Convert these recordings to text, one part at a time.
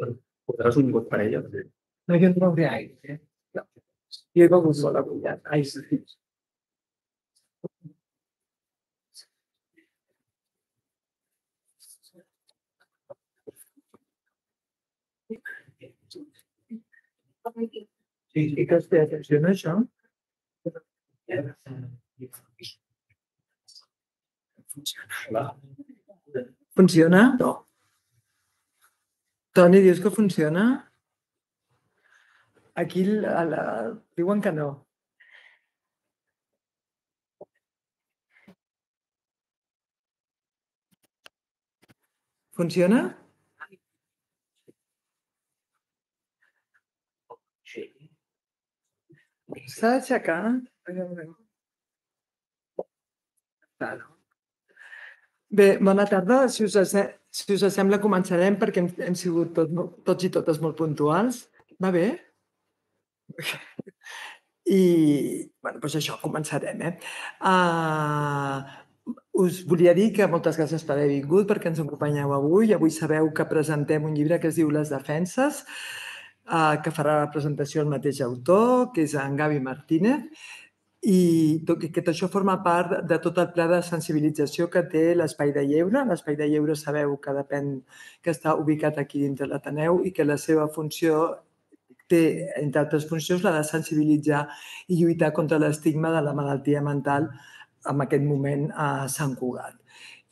Portaràs un got per ella? No, jo no beuré aigua. Eh? No. Jo he begut molt avui. ja. Ai, sí. Sí, sí que es té atenció a això. Funciona? No. Toni, dius que funciona? Aquí la, la, diuen que no. Funciona? S'ha d'aixecar? Bé, bona tarda. Si us, si us sembla, començarem perquè hem, hem sigut tot, tots i totes molt puntuals. Va bé? I, bueno, doncs això, començarem, eh? Uh, us volia dir que moltes gràcies per haver vingut, perquè ens acompanyeu avui. Avui sabeu que presentem un llibre que es diu Les defenses, uh, que farà la presentació el mateix autor, que és en Gavi Martínez, i que tot això forma part de tot el pla de sensibilització que té l'Espai de Lleure. L'Espai de Lleure sabeu que depèn, que està ubicat aquí dintre l'Ateneu i que la seva funció té, entre altres funcions, la de sensibilitzar i lluitar contra l'estigma de la malaltia mental en aquest moment a Sant Cugat.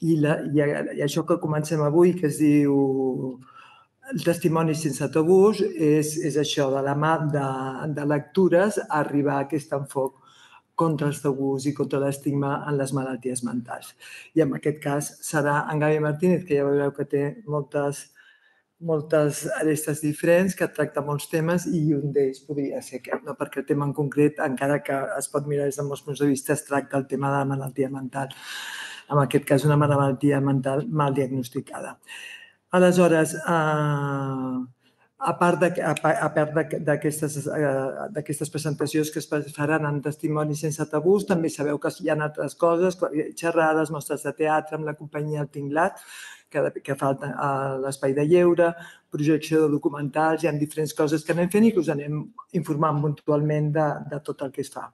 I, la, i, i això que comencem avui, que es diu el testimoni sense tabús, és, és això, de la mà de, de lectures, arribar a aquest enfoc contra els tabús i contra l'estigma en les malalties mentals. I en aquest cas serà en Gavi Martínez, que ja veureu que té moltes, moltes arestes diferents, que tracta molts temes i un d'ells podria ser aquest, no? perquè el tema en concret, encara que es pot mirar des de molts punts de vista, es tracta el tema de la malaltia mental. En aquest cas, una malaltia mental mal diagnosticada. Aleshores, eh, a part de- a pa- a part d'aquestes eh, d'aquestes presentacions que es faran en testimoni sense tabús, també sabeu que hi ha altres coses, xerrades, mostres de teatre amb la companyia El Tinglat, que, que falta a l'espai de lleure, projecció de documentals, hi ha diferents coses que anem fent i que us anem informant puntualment de, de tot el que es fa.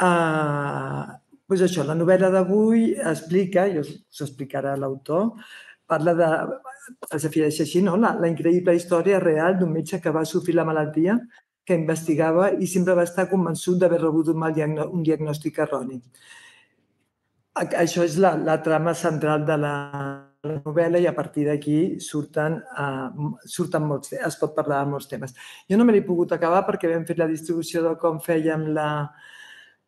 Uh, doncs això, la novel·la d'avui explica, i us, us explicarà l'autor, parla de, es defineix així, no? la, la increïble història real d'un metge que va sofrir la malaltia, que investigava i sempre va estar convençut d'haver rebut un, mal diagno un diagnòstic erroni. Això és la, la trama central de la, la novel·la i a partir d'aquí surten, uh, surten molts, es pot parlar de molts temes. Jo no me l'he pogut acabar perquè hem fet la distribució de com fèiem la,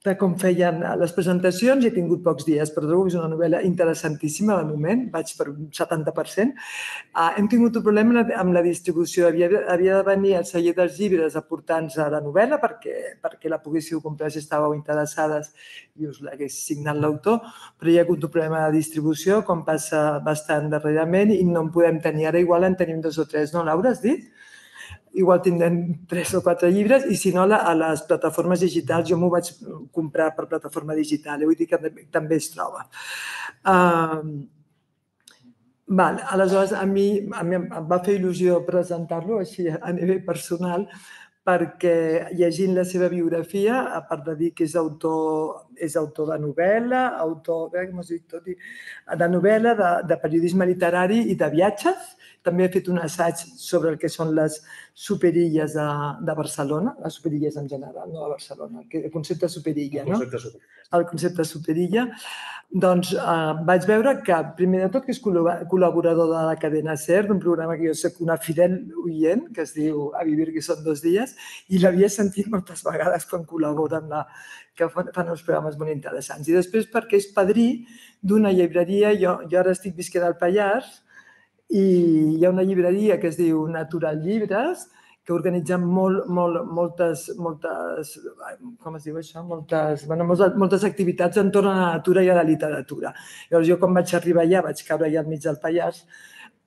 de com feien les presentacions he tingut pocs dies, però trobo que és una novel·la interessantíssima de moment, vaig per un 70%. Uh, hem tingut un problema amb la- distribució. Havia, havia de venir el celler dels llibres a portar-nos la novel·la perquè, perquè la poguéssiu comprar si estàveu interessades i us l'hagués signat l'autor, però hi ha hagut un problema de distribució, com passa bastant darrerament, i no en podem tenir. Ara igual en tenim dos o tres, no, Laura, has dit? Igual tindrem tres o quatre llibres i si no a a les plataformes digitals jo m'ho vaig comprar per plataforma digital, eh? vull dir que també- es troba. Uh, val, aleshores a mi, a mi em va fer il·lusió presentar-lo així a nivell personal perquè llegint la seva biografia, a part de dir que és autor, és autor de novel·la, autor eh, com dit tot, de novel·la, de, de periodisme literari i de viatges, també ha fet un assaig sobre el que són les superilles de, de Barcelona, les superilles en general, no de Barcelona, el concepte superilla, no? Concepte super. el concepte superilla, doncs eh, vaig veure que, primer de tot, que és col·labo- col·laborador de la cadena SER, d'un programa que jo soc una fidel oient, que es diu A vivir que són dos dies, i l'havia sentit moltes vegades quan col·labora amb la, que fan uns programes molt interessants. I després perquè és padrí d'una llibreria, jo, jo ara estic visquent al Pallars, i hi ha una llibreria que es diu Natural Llibres, que organitza molt, molt, moltes, moltes, com es diu això? Moltes, bueno, moltes, moltes activitats entorn a la natura i a la literatura. Llavors jo quan vaig arribar allà, vaig caure allà al mig del Pallars,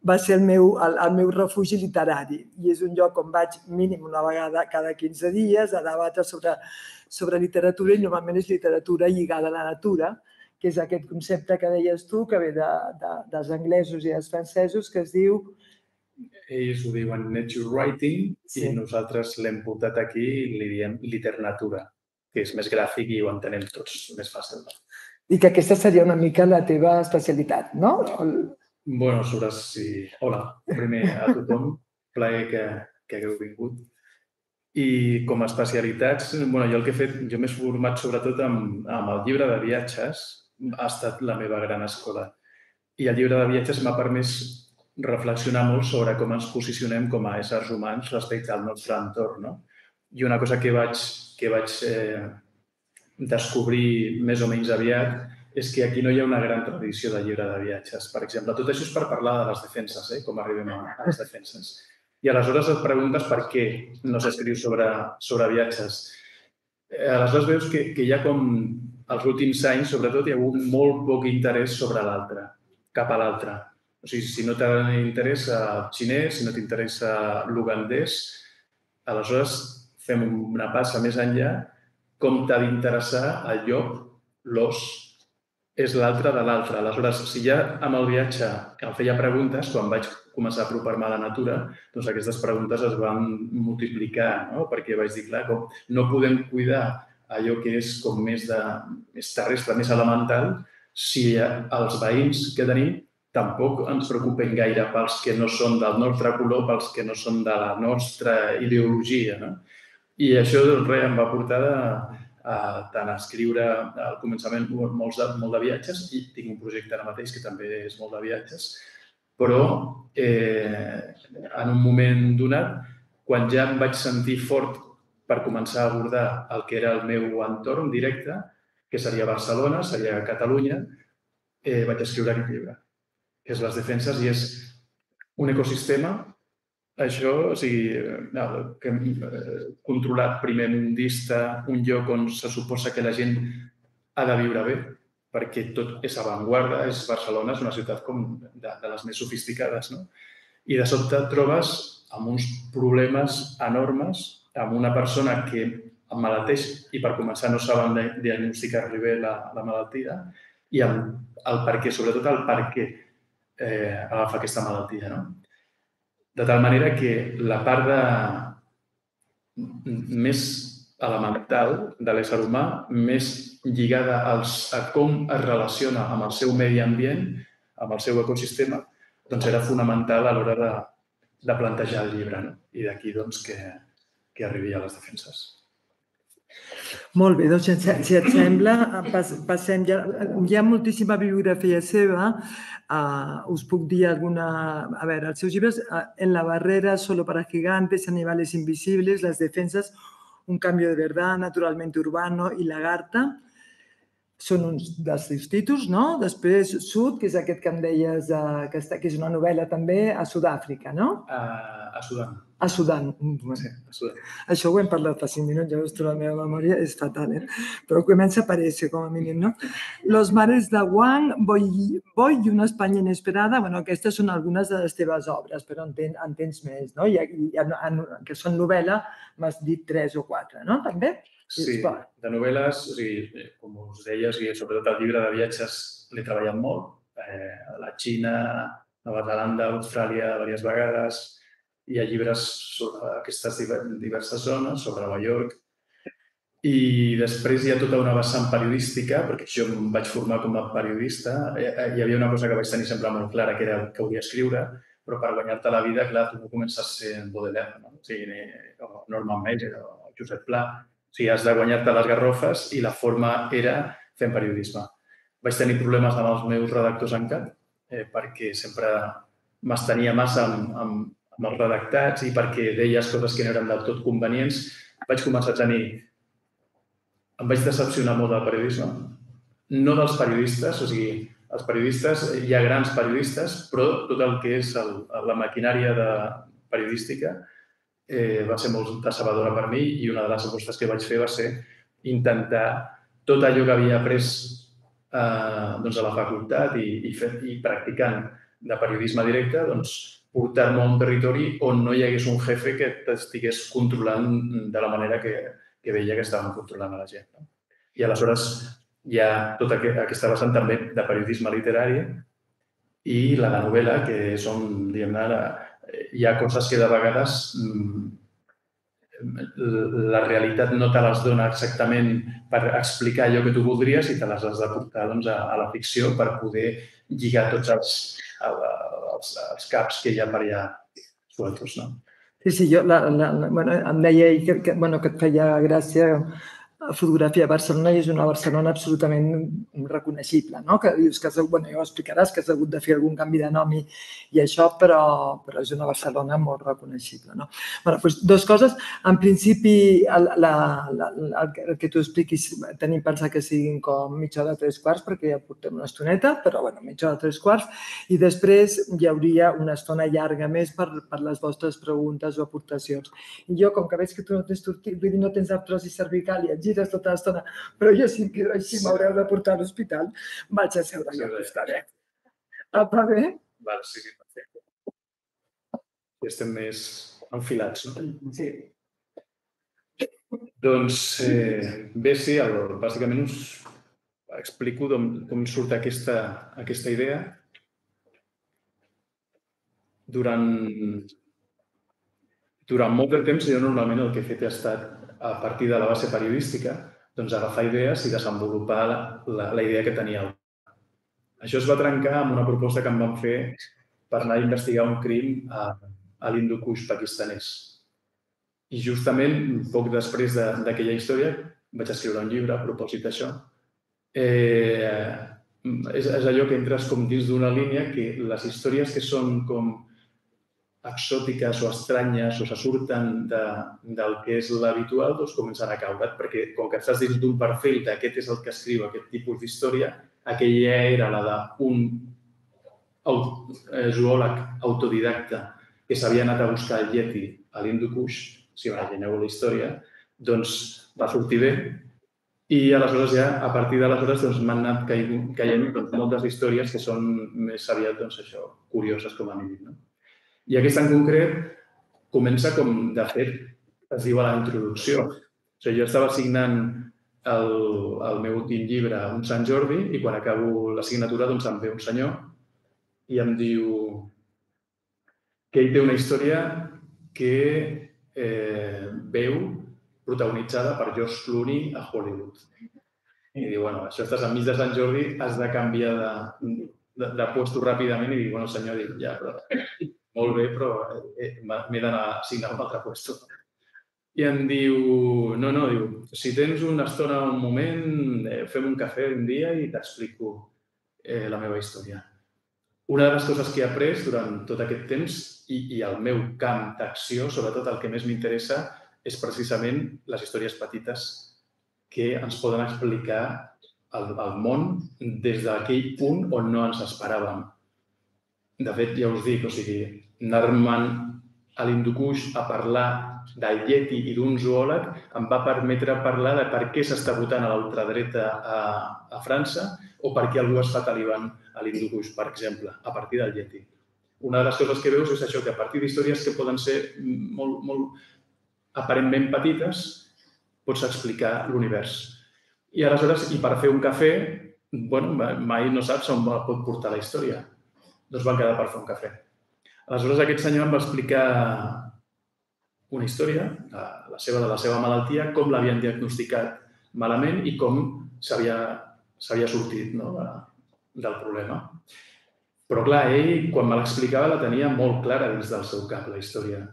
va ser el meu, el, el meu refugi literari i és un lloc on vaig mínim una vegada cada 15 dies a debatre sobre, sobre literatura i normalment és literatura lligada a la natura, que és aquest concepte que deies tu, que ve de, de, dels anglesos i dels francesos, que es diu ells ho diuen nature writing Sí. i nosaltres l'hem portat aquí i li diem literatura, que és més gràfic i ho entenem tots més fàcil. I que aquesta seria una mica la teva especialitat, no? Bueno, sobre si... Hola, primer a tothom, plaer que, que hagueu vingut. I com a especialitats, bueno, jo el que he fet, jo m'he format sobretot amb, amb el llibre de viatges, ha estat la meva gran escola. I el llibre de viatges m'ha permès reflexionar molt sobre com ens posicionem com a éssers humans respecte al nostre entorn. No? I una cosa que vaig, que vaig eh, descobrir més o menys aviat és que aquí no hi ha una gran tradició de llibre de viatges. Per exemple, tot això és per parlar de les defenses, eh? com arribem a, les defenses. I aleshores et preguntes per què no s'escriu sobre, sobre viatges. Eh, Aleshores veus que, que hi ha com, els últims anys, sobretot, hi ha hagut molt poc interès sobre l'altre, cap a l'altre. O sigui, si no t'interessa el xinès, si no t'interessa l'ugandès, aleshores fem una passa més enllà, com t'ha d'interessar el llop, l'os, és l'altre de l'altre. Aleshores, si ja amb el viatge em feia preguntes, quan vaig començar a apropar-me a la natura, doncs aquestes preguntes es van multiplicar, no? perquè vaig dir, clar, com no podem cuidar allò que és com més, de, més terrestre, més elemental, si els veïns que tenim tampoc ens preocupen gaire pels que no són del nostre color, pels que no són de la nostra ideologia. No? I això doncs, res, em va portar a, a, tant a escriure al començament molts de, molt de viatges i tinc un projecte ara mateix que també és molt de viatges, però eh, en un moment donat, quan ja em vaig sentir fort per començar a abordar el que era el meu entorn directe, que seria Barcelona, seria Catalunya, eh, vaig escriure aquest llibre, que és Les defenses, i és un ecosistema, això, o sigui, no, que eh, controlat primer mundista, un lloc on se suposa que la gent ha de viure bé, perquè tot és avantguarda, és Barcelona, és una ciutat com de, de les més sofisticades, no? I de sobte trobes amb uns problemes enormes, amb una persona que emmalalteix i per començar no saben diagnosticar-li bé la, la malaltia i amb el per què, sobretot el per què eh, agafa aquesta malaltia. No? De tal manera que la part de, més elemental de l'ésser humà, més lligada als, a com es relaciona amb el seu medi ambient, amb el seu ecosistema, doncs era fonamental a l'hora de, de plantejar el llibre. No? I d'aquí doncs, que, que arribi a les defenses. Molt bé, doncs si, et sembla, pas, passem ja... Hi ha moltíssima bibliografia seva. Uh, us puc dir alguna... A veure, els seus llibres, uh, En la barrera, Solo para gigantes, Animales invisibles, Las defensas, Un cambio de verdad, Naturalmente urbano i Lagarta. Són uns dels seus títols, no? Després, Sud, que és aquest que em deies, uh, que, està, que és una novel·la també a Sud-àfrica, no? A, a Sudan. A Sudan. Sí, a Sudan. Això ho hem parlat fa cinc minuts, llavors la meva memòria és fatal, eh? però comença a aparèixer com a mínim, no? Los mares de Wang, Boy, Boy i una Espanya inesperada, bueno, aquestes són algunes de les teves obres, però en, ten, en tens més, no? I, i, en, en, que són novel·la, m'has dit tres o quatre, no? També? Sí, de novel·les, o sigui, com us deia, o sigui, sobretot el llibre de viatges l'he treballat molt. Eh, a la Xina, Nova Zelanda, Austràlia, diverses vegades. Hi ha llibres sobre aquestes diverses zones, sobre Nova York. I després hi ha tota una vessant periodística, perquè jo em vaig formar com a periodista. Hi havia una cosa que vaig tenir sempre molt clara, que era que volia escriure, però per guanyar-te la vida, clar, tu no comences sent Baudelaire, no? O sigui, o Norman Mailer o Josep Pla, o sigui, has de guanyar-te les garrofes i la forma era fent periodisme. Vaig tenir problemes amb els meus redactors en cap, eh, perquè sempre m'estenia massa amb, amb, els redactats i perquè deies coses que no eren del tot convenients. Vaig començar a tenir... Em vaig decepcionar molt del periodisme. No dels periodistes, o sigui, els periodistes, hi ha grans periodistes, però tot el que és el, la maquinària de periodística eh, va ser molt decebedora per mi i una de les apostes que vaig fer va ser intentar tot allò que havia après eh, doncs a la facultat i, i, fet, i practicant de periodisme directe, doncs portar-me a un territori on no hi hagués un jefe que t'estigués controlant de la manera que, que veia que estaven controlant a la gent. No? I aleshores hi ha tota aquesta vessant també de periodisme literari i la novel·la, que és on, diguem-ne, hi ha coses que de vegades mm, la realitat no te les dona exactament per explicar allò que tu voldries i te les has de portar doncs, a, a la ficció per poder lligar tots els, els, els caps que hi ha per allà sueltos, no? Sí, sí, jo la, la, la, bueno, em deia ell que, que, bueno, que et feia gràcia fotografia a Barcelona i és una Barcelona absolutament reconeixible, no? Que dius que has, bueno, ja ho explicaràs, que has hagut de fer algun canvi de nom i, i això, però, però és una Barcelona molt reconeixible, no? bueno, doncs dues coses. En principi, el, la, la, el, el que tu expliquis, tenim pensat que siguin com mitja hora, tres quarts, perquè ja portem una estoneta, però bueno, mitja hora, tres quarts, i després hi hauria una estona llarga més per, per les vostres preguntes o aportacions. I jo, com que veig que tu no tens dir, no tens artrosi cervical i gires tota l'estona, però jo si em quedo així m'haureu de portar a l'hospital, vaig a seure jo al costadet. Et va bé? Val, sí, sí, perfecte. Estem més enfilats, no? Sí. Doncs eh, bé, sí, el, bàsicament us explico com, com surt aquesta, aquesta idea. Durant, durant molt de temps jo normalment el que he fet ha estat a partir de la base periodística, doncs agafar idees i desenvolupar la, la, la idea que tenia. Això es va trencar amb una proposta que em van fer per anar a investigar un crim a, a l'Hindukush pakistanès. I justament, poc després d'aquella de, història, vaig escriure un llibre a propòsit d'això. Eh, és, és allò que entres com dins d'una línia que les històries que són com exòtiques o estranyes o se surten de, del que és l'habitual, doncs comencen a caure, perquè com que estàs dins d'un perfil d'aquest és el que escriu aquest tipus d'història, aquella era la d'un eh, zoòleg autodidacta que s'havia anat a buscar el Yeti a l'Hindukush, si imagineu la història, doncs va sortir bé i aleshores ja, a partir d'aleshores, doncs, m'han anat caient, caient doncs, moltes històries que són més aviat, doncs, això, curioses com a mínim. No? I aquesta en concret comença com, de fet, es diu a la introducció. O sigui, jo estava signant el, el meu últim llibre un Sant Jordi i quan acabo la signatura doncs em ve un senyor i em diu que ell té una història que eh, veu protagonitzada per George Clooney a Hollywood. I diu, bueno, això estàs enmig de Sant Jordi, has de canviar de, de, de puesto ràpidament i dic, bueno, senyor, dic, ja, però molt bé, però eh, m'he d'anar a signar un altre puesto. I em diu, no, no, diu, si tens una estona, un moment, eh, fem un cafè un dia i t'explico eh, la meva història. Una de les coses que he après durant tot aquest temps i, i el meu camp d'acció, sobretot el que més m'interessa, és precisament les històries petites que ens poden explicar el, el món des d'aquell punt on no ens esperàvem. De fet, ja us dic, o sigui, anar-me'n a l'Hindukush a parlar del Yeti i d'un zoòleg em va permetre parlar de per què s'està votant a l'ultradreta a, a França o per què algú es fa a l'Hindukush, per exemple, a partir del Yeti. Una de les coses que veus és això, que a partir d'històries que poden ser molt, molt aparentment petites, pots explicar l'univers. I aleshores, i per fer un cafè, bueno, mai no saps on pot portar la història. Doncs van quedar per fer un cafè. Aleshores, aquest senyor em va explicar una història, la seva de la seva malaltia, com l'havien diagnosticat malament i com s'havia sortit no, del problema. Però, clar, ell, quan me l'explicava, la tenia molt clara dins del seu cap, la història.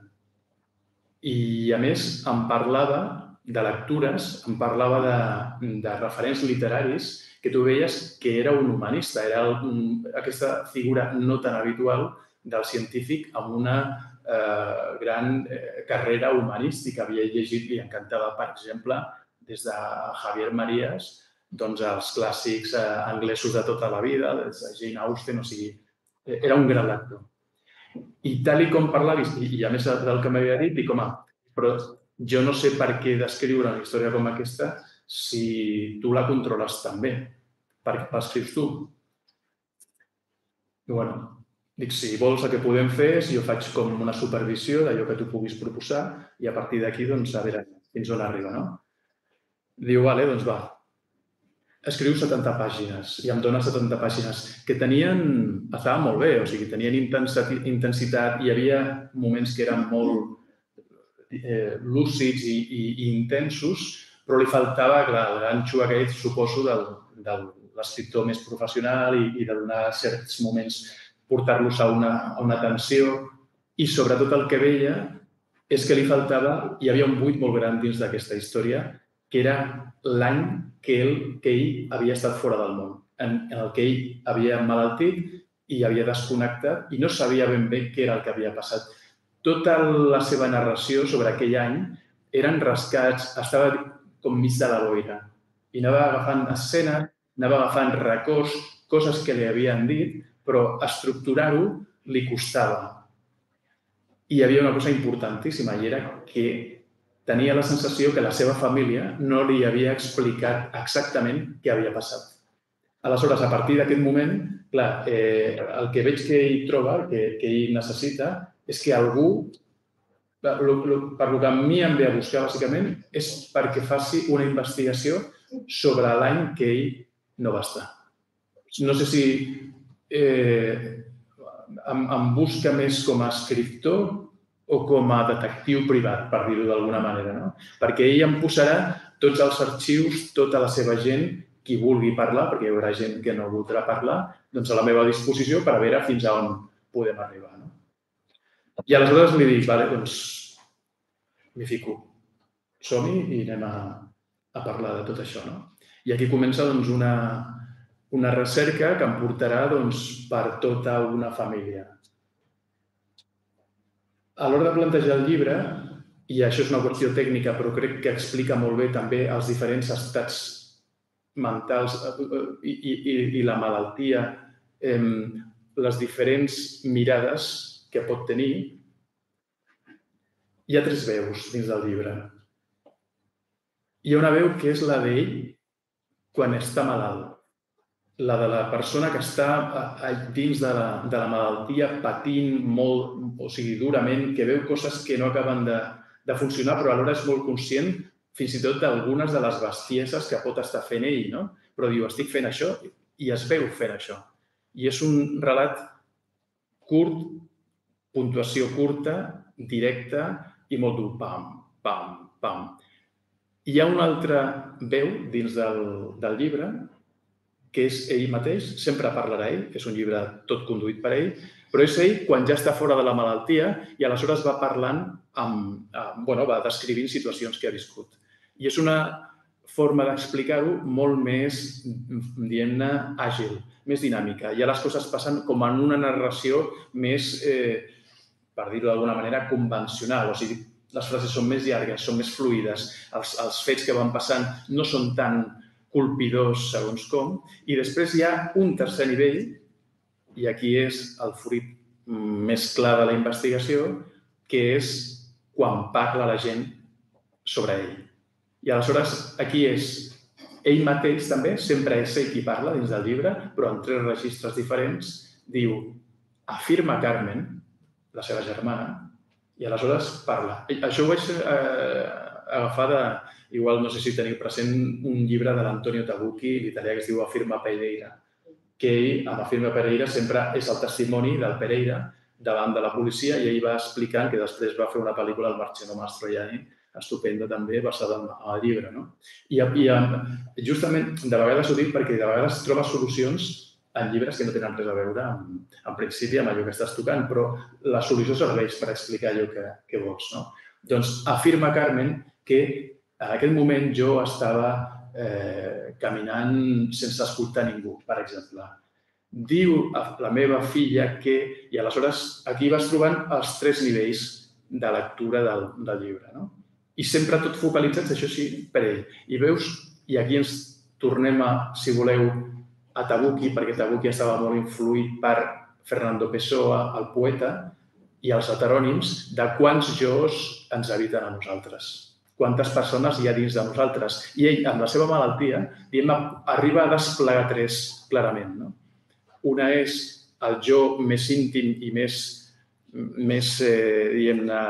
I, a més, em parlava de lectures, em parlava de, de referents literaris que tu veies que era un humanista, era un, aquesta figura no tan habitual del científic amb una eh, gran eh, carrera humanística. Havia llegit, li encantava, per exemple, des de Javier Marías, doncs els clàssics eh, anglesos de tota la vida, des de Jane Austen, o sigui, eh, era un gran lector. I tal i com parlavis, i, i a més del que m'havia dit, dic, home, però jo no sé per què descriure una història com aquesta si tu la controles també. Per què l'escrius tu? I, bueno, Dic, si vols el que podem fer és jo faig com una supervisió d'allò que tu puguis proposar i a partir d'aquí, doncs, a veure fins on arriba, no? Diu, vale, doncs va. escriu 70 pàgines i em dona 70 pàgines que tenien, estava molt bé, o sigui, tenien intensitat, hi havia moments que eren molt eh, lúcids i, i, i intensos, però li faltava, clar, el ganxo aquell, suposo, del, de l'escriptor més professional i, i de donar certs moments, portar-los a, una, a una tensió i sobretot el que veia és que li faltava, hi havia un buit molt gran dins d'aquesta història, que era l'any que ell, que ell havia estat fora del món, en, en el que ell havia malaltit i havia desconnectat i no sabia ben bé què era el que havia passat. Tota la seva narració sobre aquell any eren rascats, estava com mig de la boira i anava agafant escenes, anava agafant records, coses que li havien dit, però estructurar-ho li costava. I hi havia una cosa importantíssima i era que tenia la sensació que la seva família no li havia explicat exactament què havia passat. Aleshores, a partir d'aquest moment, clar, eh, el que veig que ell troba, que, que ell necessita, és que algú, per el que a mi em ve a buscar, bàsicament, és perquè faci una investigació sobre l'any que ell no va estar. No sé si eh, em, em busca més com a escriptor o com a detectiu privat, per dir-ho d'alguna manera, no? Perquè ell em posarà tots els arxius, tota la seva gent, qui vulgui parlar, perquè hi haurà gent que no voldrà parlar, doncs a la meva disposició per a veure fins a on podem arribar. No? I aleshores li dic, vale, doncs m'hi fico, som-hi i anem a, a parlar de tot això. No? I aquí comença doncs, una, una recerca que em portarà doncs, per tota una família. A l'hora de plantejar el llibre, i això és una qüestió tècnica, però crec que explica molt bé també els diferents estats mentals eh, eh, i, i, i la malaltia, eh, les diferents mirades que pot tenir, hi ha tres veus dins del llibre. Hi ha una veu que és la d'ell quan està malalt la de la persona que està dins de la, de la malaltia patint molt, o sigui, durament, que veu coses que no acaben de, de funcionar, però alhora és molt conscient fins i tot d'algunes de les bestieses que pot estar fent ell, no? Però diu, estic fent això i es veu fent això. I és un relat curt, puntuació curta, directa i molt dur. Pam, pam, pam. Hi ha una altra veu dins del, del llibre que és ell mateix, sempre parlarà ell, és un llibre tot conduït per ell, però és ell quan ja està fora de la malaltia i aleshores va parlant, amb, amb bueno, va descrivint situacions que ha viscut. I és una forma d'explicar-ho molt més, diguem-ne, àgil, més dinàmica. Ja les coses passen com en una narració més, eh, per dir-ho d'alguna manera, convencional. O sigui, les frases són més llargues, són més fluides, els, els fets que van passant no són tan colpidors segons com, i després hi ha un tercer nivell, i aquí és el fruit més clar de la investigació, que és quan parla la gent sobre ell. I aleshores aquí és ell mateix també, sempre és ell qui parla dins del llibre, però en tres registres diferents, diu, afirma Carmen, la seva germana, i aleshores parla. Això ho vaig eh, agafar de, Igual no sé si teniu present un llibre de l'Antonio Tabucchi, l'italià que es diu Afirma Pereira, que ell, amb Afirma Pereira, sempre és el testimoni del Pereira davant de la policia i ell va explicant que després va fer una pel·lícula, el Marcelo Mastroianni, estupenda també, basada en el llibre. No? I, I justament, de vegades ho dic perquè de vegades trobes solucions en llibres que no tenen res a veure amb, en principi amb allò que estàs tocant, però la solució serveix per explicar allò que, que vols. No? Doncs afirma Carmen que en aquell moment jo estava eh, caminant sense escoltar ningú, per exemple. Diu a la meva filla que... I aleshores aquí vas trobant els tres nivells de lectura del, del llibre. No? I sempre tot focalitzats, això sí, per ell. I veus, i aquí ens tornem a, si voleu, a Tabucchi, perquè Tabucchi estava molt influït per Fernando Pessoa, el poeta, i els heterònims de quants jocs ens habiten a nosaltres quantes persones hi ha dins de nosaltres. I ell, amb la seva malaltia, diguem, arriba a desplegar tres clarament. No? Una és el jo més íntim i més, més eh, diguem-ne,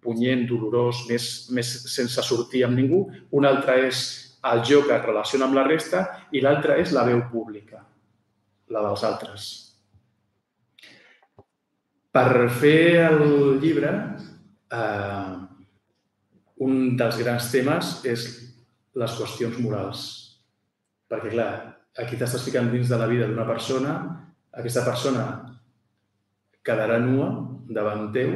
punyent, dolorós, més, més sense sortir amb ningú. Una altra és el jo que es relaciona amb la resta i l'altra és la veu pública, la dels altres. Per fer el llibre, eh, un dels grans temes és les qüestions morals. Perquè, clar, aquí t'estàs ficant dins de la vida d'una persona, aquesta persona quedarà nua davant teu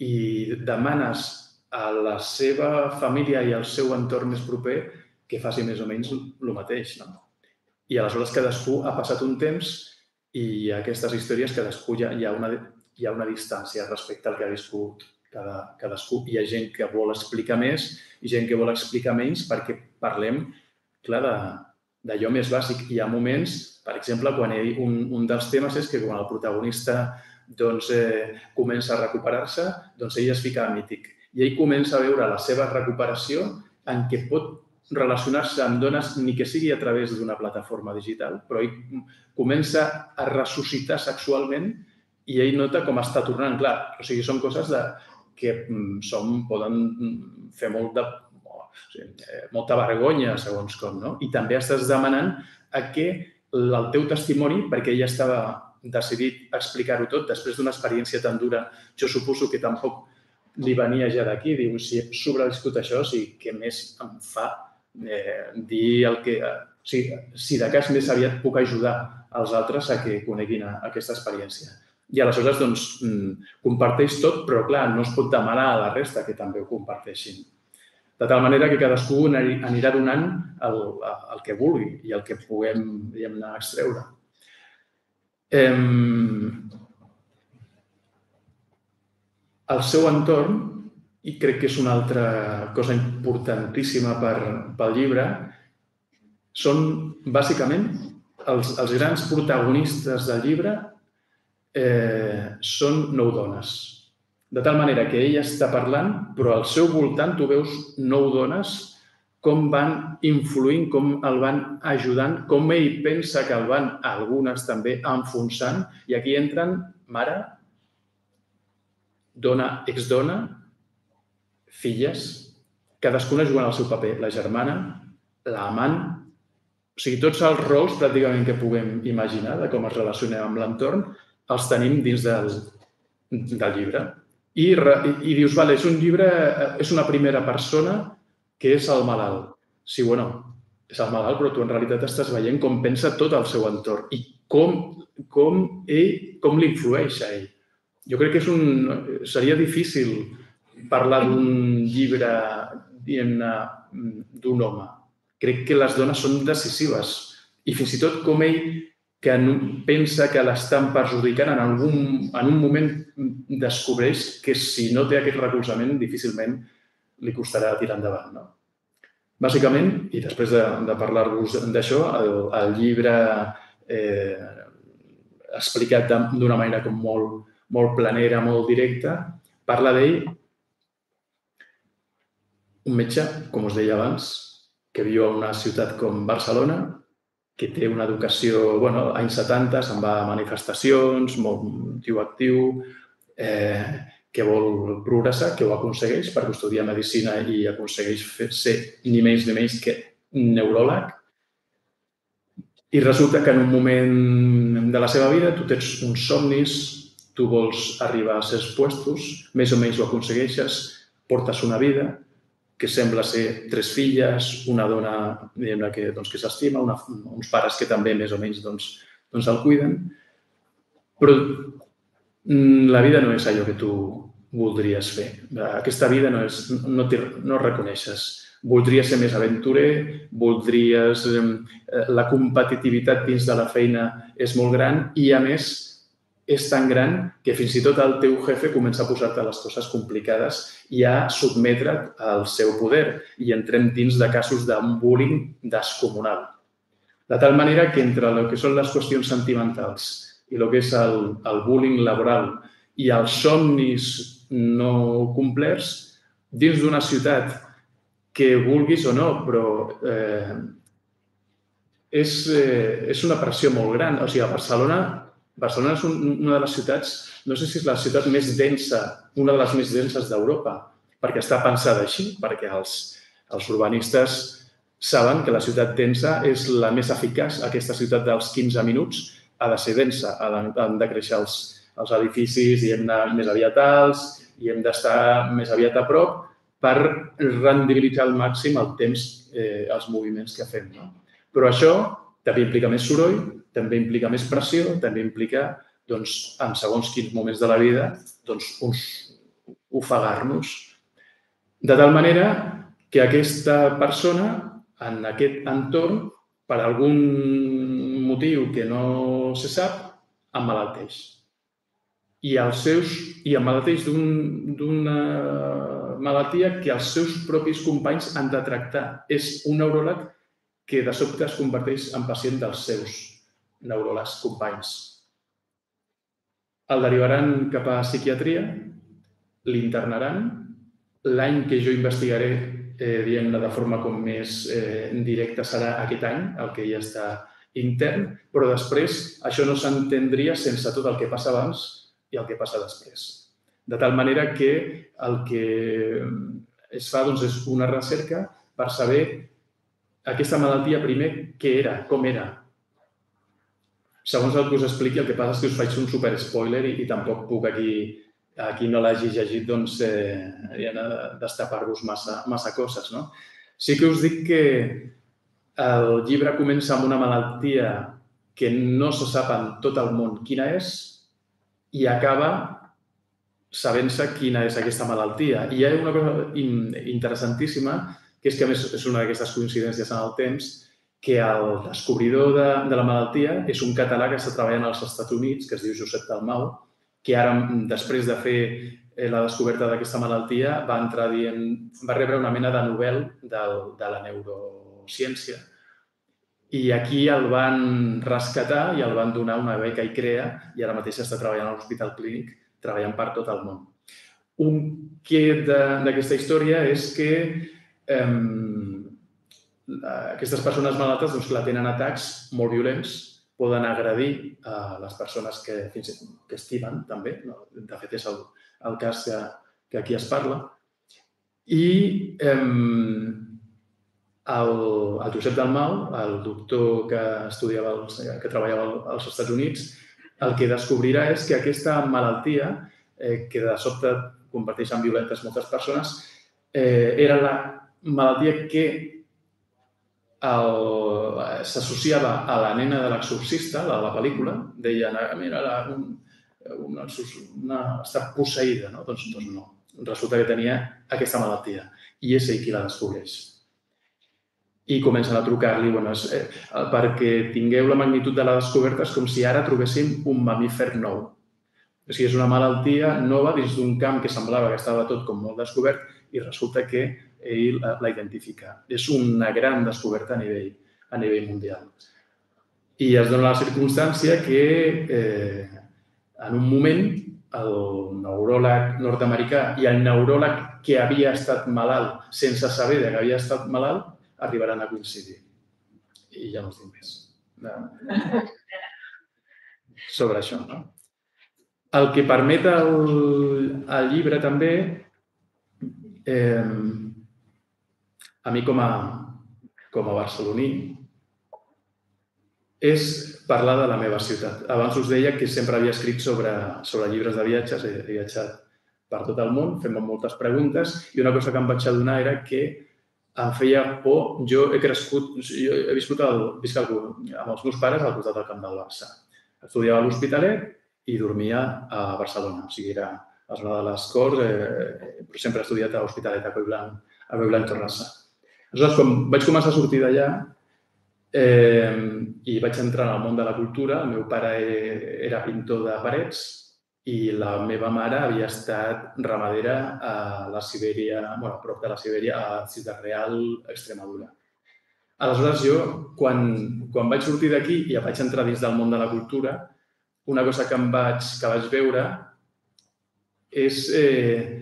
i demanes a la seva família i al seu entorn més proper que faci més o menys el mateix. No? I aleshores cadascú ha passat un temps i aquestes històries cadascú ja hi ha una, hi ha una distància respecte al que ha viscut cada, cadascú. Hi ha gent que vol explicar més i gent que vol explicar menys perquè parlem, clar, d'allò més bàsic. Hi ha moments, per exemple, quan he, un, un dels temes és que quan el protagonista doncs, eh, comença a recuperar-se, doncs ell es fica a mític. I ell comença a veure la seva recuperació en què pot relacionar-se amb dones ni que sigui a través d'una plataforma digital, però ell comença a ressuscitar sexualment i ell nota com està tornant. Clar, o sigui, són coses de, que mm, som, poden mm, fer molt de, o sigui, eh, molta vergonya, segons com, no? I també estàs demanant a que el teu testimoni, perquè ella estava decidit explicar-ho tot després d'una experiència tan dura, jo suposo que tampoc li venia ja d'aquí, diu, si he sobreviscut això, o sigui, què més em fa eh, dir el que... Eh, o sigui, si de cas més aviat puc ajudar els altres a que coneguin aquesta experiència. I aleshores, doncs, mm, comparteix tot, però, clar, no es pot demanar a la resta que també ho comparteixin. De tal manera que cadascú anirà donant el, el que vulgui i el que puguem, diguem-ne, extreure. El seu entorn, i crec que és una altra cosa importantíssima per, pel llibre, són bàsicament els, els grans protagonistes del llibre eh, són nou dones. De tal manera que ella està parlant, però al seu voltant tu veus nou dones com van influint, com el van ajudant, com ell pensa que el van, algunes també, enfonsant. I aquí entren mare, dona, exdona, filles, cadascuna jugant el seu paper. La germana, l'amant, o sigui, tots els rols pràcticament que puguem imaginar de com es relacionem amb l'entorn, els tenim dins del, del llibre. I, I dius, vale, és un llibre, és una primera persona que és el malalt. Sí, bueno, és el malalt, però tu en realitat estàs veient com pensa tot el seu entorn i com, com ell, com l'influeix a ell. Jo crec que és un, seria difícil parlar d'un llibre, diguem-ne, d'un home. Crec que les dones són decisives i fins i tot com ell que pensa que l'estan perjudicant en, algun, en un moment descobreix que si no té aquest recolzament difícilment li costarà tirar endavant. No? Bàsicament, i després de, de parlar-vos d'això, el, el llibre eh, explicat d'una manera com molt, molt planera, molt directa, parla d'ell un metge, com us deia abans, que viu a una ciutat com Barcelona, que té una educació, bueno, anys 70 se'n va a manifestacions, molt tio actiu, eh, que vol progressar, que ho aconsegueix perquè estudia medicina i aconsegueix fer, ser ni menys ni menys que neuròleg. I resulta que en un moment de la seva vida tu tens uns somnis, tu vols arribar a certs puestos, més o menys ho aconsegueixes, portes una vida, que sembla ser tres filles, una dona que, doncs, que s'estima, uns pares que també més o menys doncs, doncs el cuiden. Però mm, la vida no és allò que tu voldries fer. Aquesta vida no, és, no, no reconeixes. Voldries ser més aventurer, voldries... Eh, la competitivitat dins de la feina és molt gran i, a més, és tan gran que fins i tot el teu jefe comença a posar-te les coses complicades i a sotmetre't al seu poder. I entrem dins de casos d'un bullying descomunal. De tal manera que entre el que són les qüestions sentimentals i el que és el, el bullying laboral i els somnis no complerts, dins d'una ciutat que vulguis o no, però eh, és, eh, és una pressió molt gran. O sigui, a Barcelona Barcelona és una de les ciutats, no sé si és la ciutat més densa, una de les més denses d'Europa, perquè està pensada així, perquè els, els urbanistes saben que la ciutat densa és la més eficaç. Aquesta ciutat dels 15 minuts ha de ser densa, ha de, han de créixer els, els edificis i hem d'anar més aviat alts i hem d'estar més aviat a prop per rendibilitzar al màxim el temps, eh, els moviments que fem. No? Però això també implica més soroll, també implica més pressió, també implica, doncs, en segons quins moments de la vida, doncs, uns, ofegar-nos. De tal manera que aquesta persona, en aquest entorn, per algun motiu que no se sap, emmalalteix. I els seus i emmalalteix d'una un, malaltia que els seus propis companys han de tractar. És un neuròleg que de sobte es converteix en pacient dels seus neuròlegs companys. El derivaran cap a psiquiatria, l'internaran, l'any que jo investigaré eh, diguem-ne, de forma com més eh, directa serà aquest any, el que ja està intern, però després això no s'entendria sense tot el que passa abans i el que passa després. De tal manera que el que es fa doncs, és una recerca per saber aquesta malaltia primer què era, com era. Segons el que us expliqui, el que passa és que us faig un super spoiler i, i tampoc puc aquí a qui no l'hagi llegit, doncs, eh, destapar-vos massa, massa coses. No? Sí que us dic que el llibre comença amb una malaltia que no se sap en tot el món quina és i acaba sabent-se quina és aquesta malaltia. I hi ha una cosa interessantíssima, que és que a més és una d'aquestes coincidències en el temps, que el descobridor de, de la malaltia és un català que està treballant als Estats Units, que es diu Josep Dalmau, que ara, després de fer eh, la descoberta d'aquesta malaltia, va entrar dient, va rebre una mena de novel del, de la neurociència. I aquí el van rescatar i el van donar una beca i crea i ara mateix està treballant a l'Hospital Clínic, treballant per tot el món. Un que d'aquesta història és que eh, aquestes persones malaltes doncs, la tenen atacs molt violents poden agredir a les persones que, fins, que estimen, també. No? De fet, és el, el cas que, que aquí es parla. I eh, el, el Josep Dalmau, el doctor que estudiava, els, que treballava als Estats Units, el que descobrirà és que aquesta malaltia, eh, que de sobte converteix en violentes moltes persones, eh, era la malaltia que s'associava a la nena de l'exorcista, la de la pel·lícula, deien, ah, mira, la, un, una, una, està posseïda, no? Doncs, doncs no. Resulta que tenia aquesta malaltia i és ell qui la descobreix. I comencen a trucar-li, bueno, és, eh, perquè tingueu la magnitud de la descoberta, és com si ara trobéssim un mamífer nou. O sigui, és una malaltia nova dins d'un camp que semblava que estava tot com molt descobert i resulta que ell la identifica. És una gran descoberta a nivell, a nivell mundial. I es dona la circumstància que eh, en un moment el neuròleg nord-americà i el neuròleg que havia estat malalt sense saber que havia estat malalt arribaran a coincidir. I ja no us dic més. No. Sobre això, no? El que permet el, el llibre també eh, a mi com a, com a barceloní, és parlar de la meva ciutat. Abans us deia que sempre havia escrit sobre, sobre llibres de viatges, he, viatjat per tot el món, fent moltes preguntes, i una cosa que em vaig adonar era que em feia por. Jo he crescut, jo he viscut el, visc el, amb els meus pares al costat del camp del Barça. Estudiava a l'Hospitalet i dormia a Barcelona. O sigui, era a la zona de les Corts, eh, però sempre he estudiat a l'Hospitalet, a Collblanc, a Collblanc Torrassa. Aleshores, quan vaig començar a sortir d'allà eh, i vaig entrar en el món de la cultura, el meu pare era pintor de parets i la meva mare havia estat ramadera a la Sibèria, bueno, a prop de la Sibèria, a Ciutat Real, Extremadura. Aleshores, jo, quan, quan vaig sortir d'aquí i vaig entrar dins del món de la cultura, una cosa que, em vaig, que vaig veure és eh,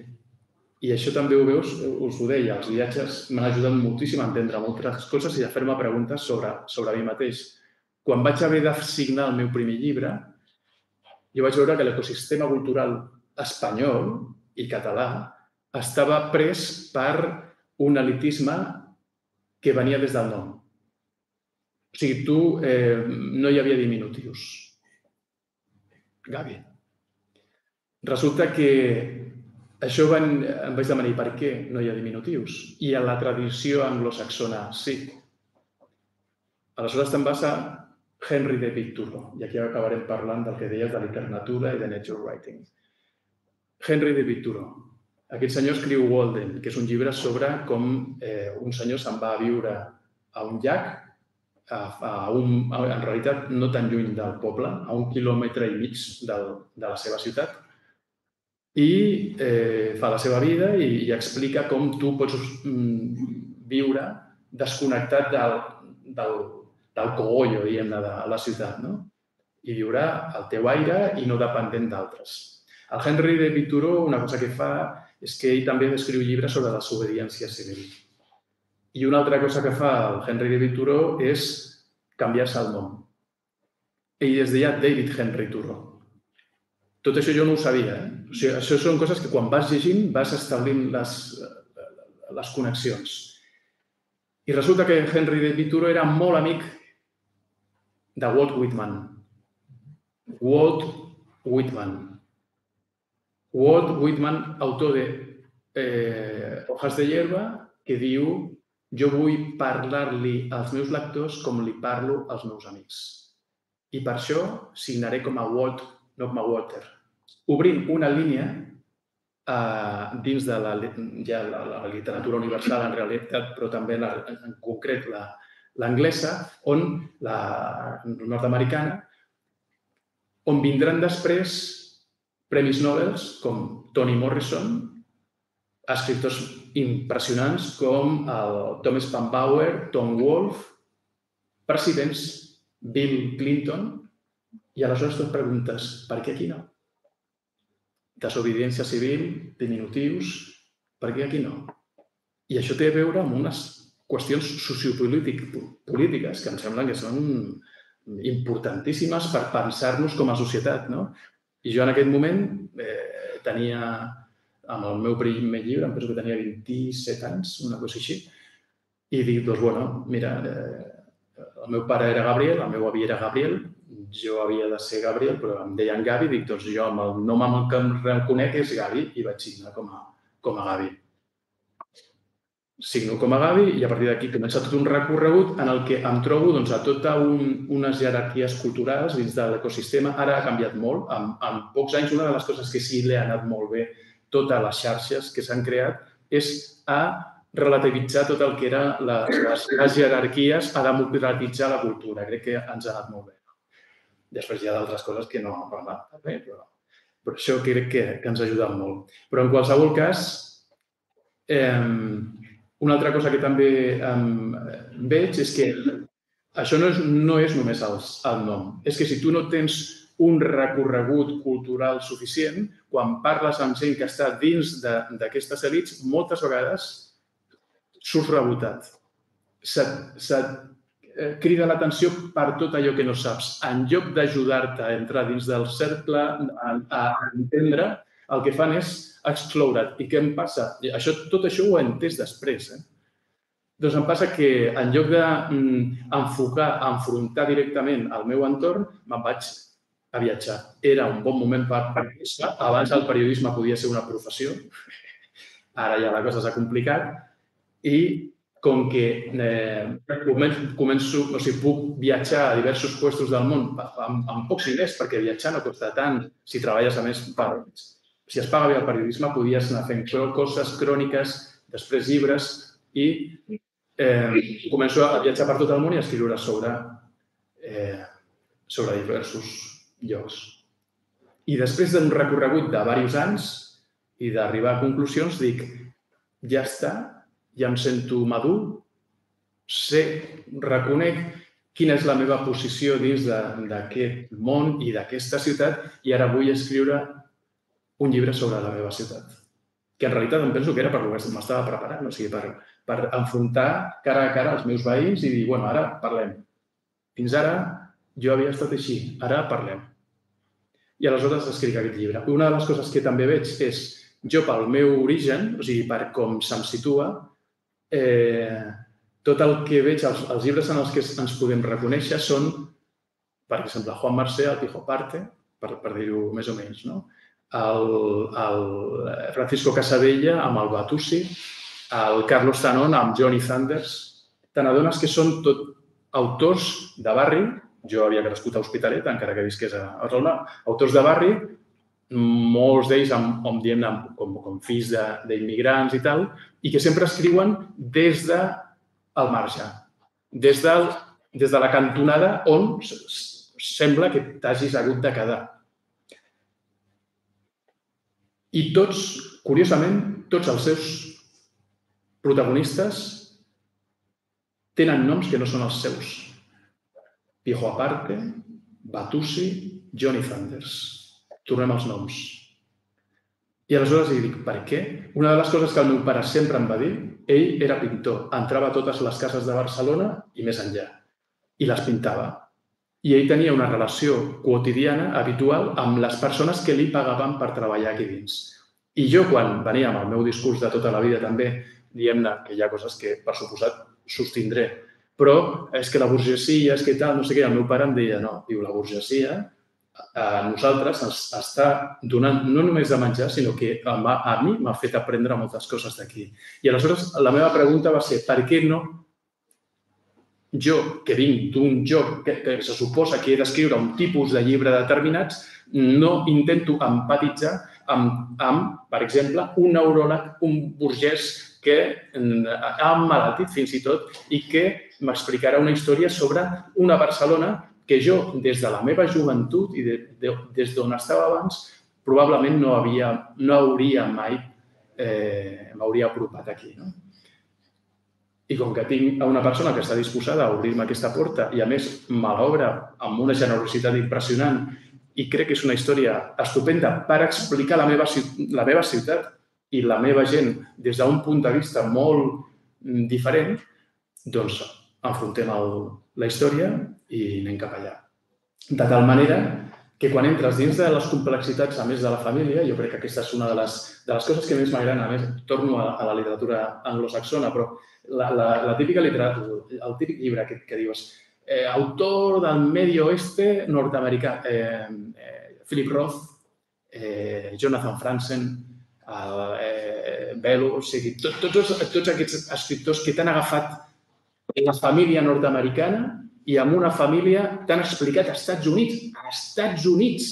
i això també ho veus, us ho deia, els viatges m'han ajudat moltíssim a entendre moltes coses i a fer-me preguntes sobre, sobre mi mateix. Quan vaig haver de signar el meu primer llibre, jo vaig veure que l'ecosistema cultural espanyol i català estava pres per un elitisme que venia des del nom. O sigui, tu eh, no hi havia diminutius. Gavi. Resulta que això van, em vaig demanar per què no hi ha diminutius. I a la tradició anglosaxona sí. Aleshores te'n vas a Henry David Thoreau, i aquí acabarem parlant del que deies de literatura i de nature writing. Henry David Thoreau. Aquest senyor escriu Walden, que és un llibre sobre com eh, un senyor se'n va a viure a un llac, a, a un, a, en realitat no tan lluny del poble, a un quilòmetre i mig del, de la seva ciutat, i eh, fa la seva vida i, i explica com tu pots mm, viure desconnectat del, del, del cogollo, diguem-ne, de la ciutat, no? I viure al teu aire i no dependent d'altres. El Henry de Thoreau una cosa que fa és que ell també escriu llibres sobre la desobediència civil. I una altra cosa que fa el Henry David Thoreau és canviar-se el nom. Ell es deia David Henry Thoreau. Tot això jo no ho sabia. Eh? O sigui, això són coses que quan vas llegint vas establint les, les connexions. I resulta que Henry David Thoreau era molt amic de Walt Whitman. Walt Whitman. Walt Whitman, autor de eh, Hojas de hierba, que diu jo vull parlar-li als meus lectors com li parlo als meus amics. I per això signaré com a Walt, no com a Walter. Obrint una línia eh, dins de la, ja la, la literatura universal en realitat, però també la, en concret l'anglesa, on la nord-americana, on vindran després premis Nobel com Toni Morrison, escriptors impressionants com el Thomas Pambauer, Tom Wolfe, presidents Bill Clinton, i aleshores tu et preguntes, per què aquí no? Desobediència civil, diminutius, per què aquí no? I això té a veure amb unes qüestions sociopolítiques que em semblen que són importantíssimes per pensar-nos com a societat. No? I jo en aquest moment eh, tenia, amb el meu primer llibre, em penso que tenia 27 anys, una cosa així, i dic, doncs, bueno, mira, eh, el meu pare era Gabriel, el meu avi era Gabriel, jo havia de ser Gabriel, però em deien Gavi, dic, doncs jo amb el nom amb el que em reconec és Gavi i vaig signar com a, com a Gavi signo com a Gavi i a partir d'aquí comença tot un recorregut en el que em trobo doncs, a tota un, unes jerarquies culturals dins de l'ecosistema. Ara ha canviat molt. En, en pocs anys, una de les coses que sí li ha anat molt bé totes les xarxes que s'han creat és a relativitzar tot el que eren les, les, les jerarquies, a democratitzar la cultura. Crec que ens ha anat molt bé. Després hi ha d'altres coses que no han parlat també, però, però això crec que, que ens ha ajudat molt. Però en qualsevol cas, eh, una altra cosa que també um, veig és que això no és, no és només el, el nom. És que si tu no tens un recorregut cultural suficient, quan parles amb gent que està dins d'aquestes elites, moltes vegades surts rebotat. Se't, se't eh, crida l'atenció per tot allò que no saps. En lloc d'ajudar-te a entrar dins del cercle, a, a entendre, el que fan és excloure't. I què em passa? Això, tot això ho he entès després. Eh? Doncs em passa que en lloc d'enfocar, mm, enfrontar directament al meu entorn, me'n vaig a viatjar. Era un bon moment per periodisme. Abans el periodisme podia ser una professió. Ara ja la cosa s'ha complicat. I com que eh, començo, començo, o sigui, puc viatjar a diversos puestos del món amb, amb pocs diners, perquè viatjar no costa tant si treballes a més per, si es paga bé el periodisme, podies anar fent coses cròniques, després llibres i eh, començo a viatjar per tot el món i a escriure sobre, eh, sobre diversos llocs. I després d'un recorregut de diversos anys i d'arribar a conclusions, dic, ja està, ja em sento madur, sé, reconec quina és la meva posició dins d'aquest món i d'aquesta ciutat i ara vull escriure un llibre sobre la meva ciutat, que en realitat em penso que era per lo que m'estava preparant, o sigui, per, per enfrontar cara a cara els meus veïns i dir, bueno, ara parlem. Fins ara jo havia estat així, ara parlem. I aleshores escric aquest llibre. Una de les coses que també veig és, jo pel meu origen, o sigui, per com se'm situa, eh, tot el que veig, els, els llibres en els que ens podem reconèixer són, per exemple, Juan Mercè, el Pijo Parte, per, per dir-ho més o menys, no? El, el Francisco Casabella amb el Batussi, el Carlos Tanon amb Johnny Sanders. Te n'adones que són tot autors de barri, jo havia crescut a Hospitalet, encara que visqués a Barcelona, autors de barri, molts d'ells amb, com, diem, amb, com, com fills d'immigrants i tal, i que sempre escriuen des de el marge, des, del, des de la cantonada on sembla que t'hagis hagut de quedar. I tots, curiosament, tots els seus protagonistes tenen noms que no són els seus. Pijo Aparte, Batusi, Johnny Thunders. Tornem als noms. I aleshores li dic, per què? Una de les coses que el meu pare sempre em va dir, ell era pintor, entrava a totes les cases de Barcelona i més enllà, i les pintava. I ell tenia una relació quotidiana, habitual, amb les persones que li pagaven per treballar aquí dins. I jo, quan venia amb el meu discurs de tota la vida també, diem-ne que hi ha coses que, per suposat, sostindré, però és que la burgesia, és que tal, no sé què, el meu pare em deia, no, diu, la burgesia a nosaltres ens està donant no només de menjar, sinó que a, mi m'ha fet aprendre moltes coses d'aquí. I aleshores la meva pregunta va ser per què no jo, que vinc d'un joc que, que se suposa que he d'escriure un tipus de llibre determinats, no intento empatitzar amb, amb, per exemple, un neuròleg, un burgès que ha malaltit fins i tot i que m'explicarà una història sobre una Barcelona que jo, des de la meva joventut i de, de, des d'on estava abans, probablement no, havia, no hauria mai eh, m'hauria apropat aquí. No? I com que tinc una persona que està disposada a obrir-me aquesta porta i, a més, me l'obre amb una generositat impressionant i crec que és una història estupenda per explicar la meva, la meva ciutat i la meva gent des d'un punt de vista molt mm, diferent, doncs enfrontem el, la història i anem cap allà. De tal manera que quan entres dins de les complexitats, a més de la família, jo crec que aquesta és una de les, de les coses que més m'agraden, a més, torno a, a la literatura anglosaxona, però la, la, la típica literatura, el típic llibre que, que dius, eh, autor del medio oeste nord-americà, eh, eh, Philip Roth, eh, Jonathan Franzen, eh, Bello, o sigui, tot, tots, tots aquests escriptors que t'han agafat la família nord-americana i amb una família t'han explicat als Estats Units, als Estats Units.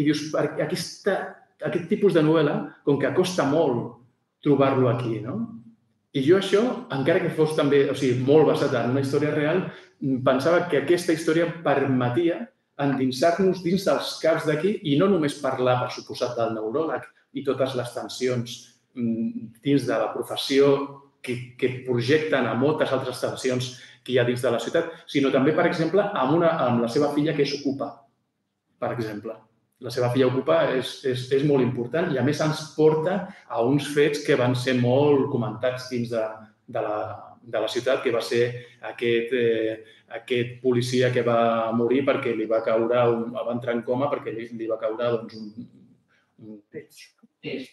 I dius, aquesta, aquest tipus de novel·la, com que costa molt trobar-lo aquí, no? I jo això, encara que fos també, o sigui, molt basat en una història real, pensava que aquesta història permetia endinsar-nos dins dels caps d'aquí i no només parlar, per suposat, del neuròleg i totes les tensions mm, dins de la professió que, que projecten a moltes altres tensions que hi ha dins de la ciutat, sinó també, per exemple, amb, una, amb la seva filla que és ocupa, per exemple. La seva filla ocupa és, és, és molt important i, a més, ens porta a uns fets que van ser molt comentats dins de, de, la, de la ciutat, que va ser aquest, eh, aquest policia que va morir perquè li va caure, un, va entrar en coma perquè li, li va caure doncs, un, un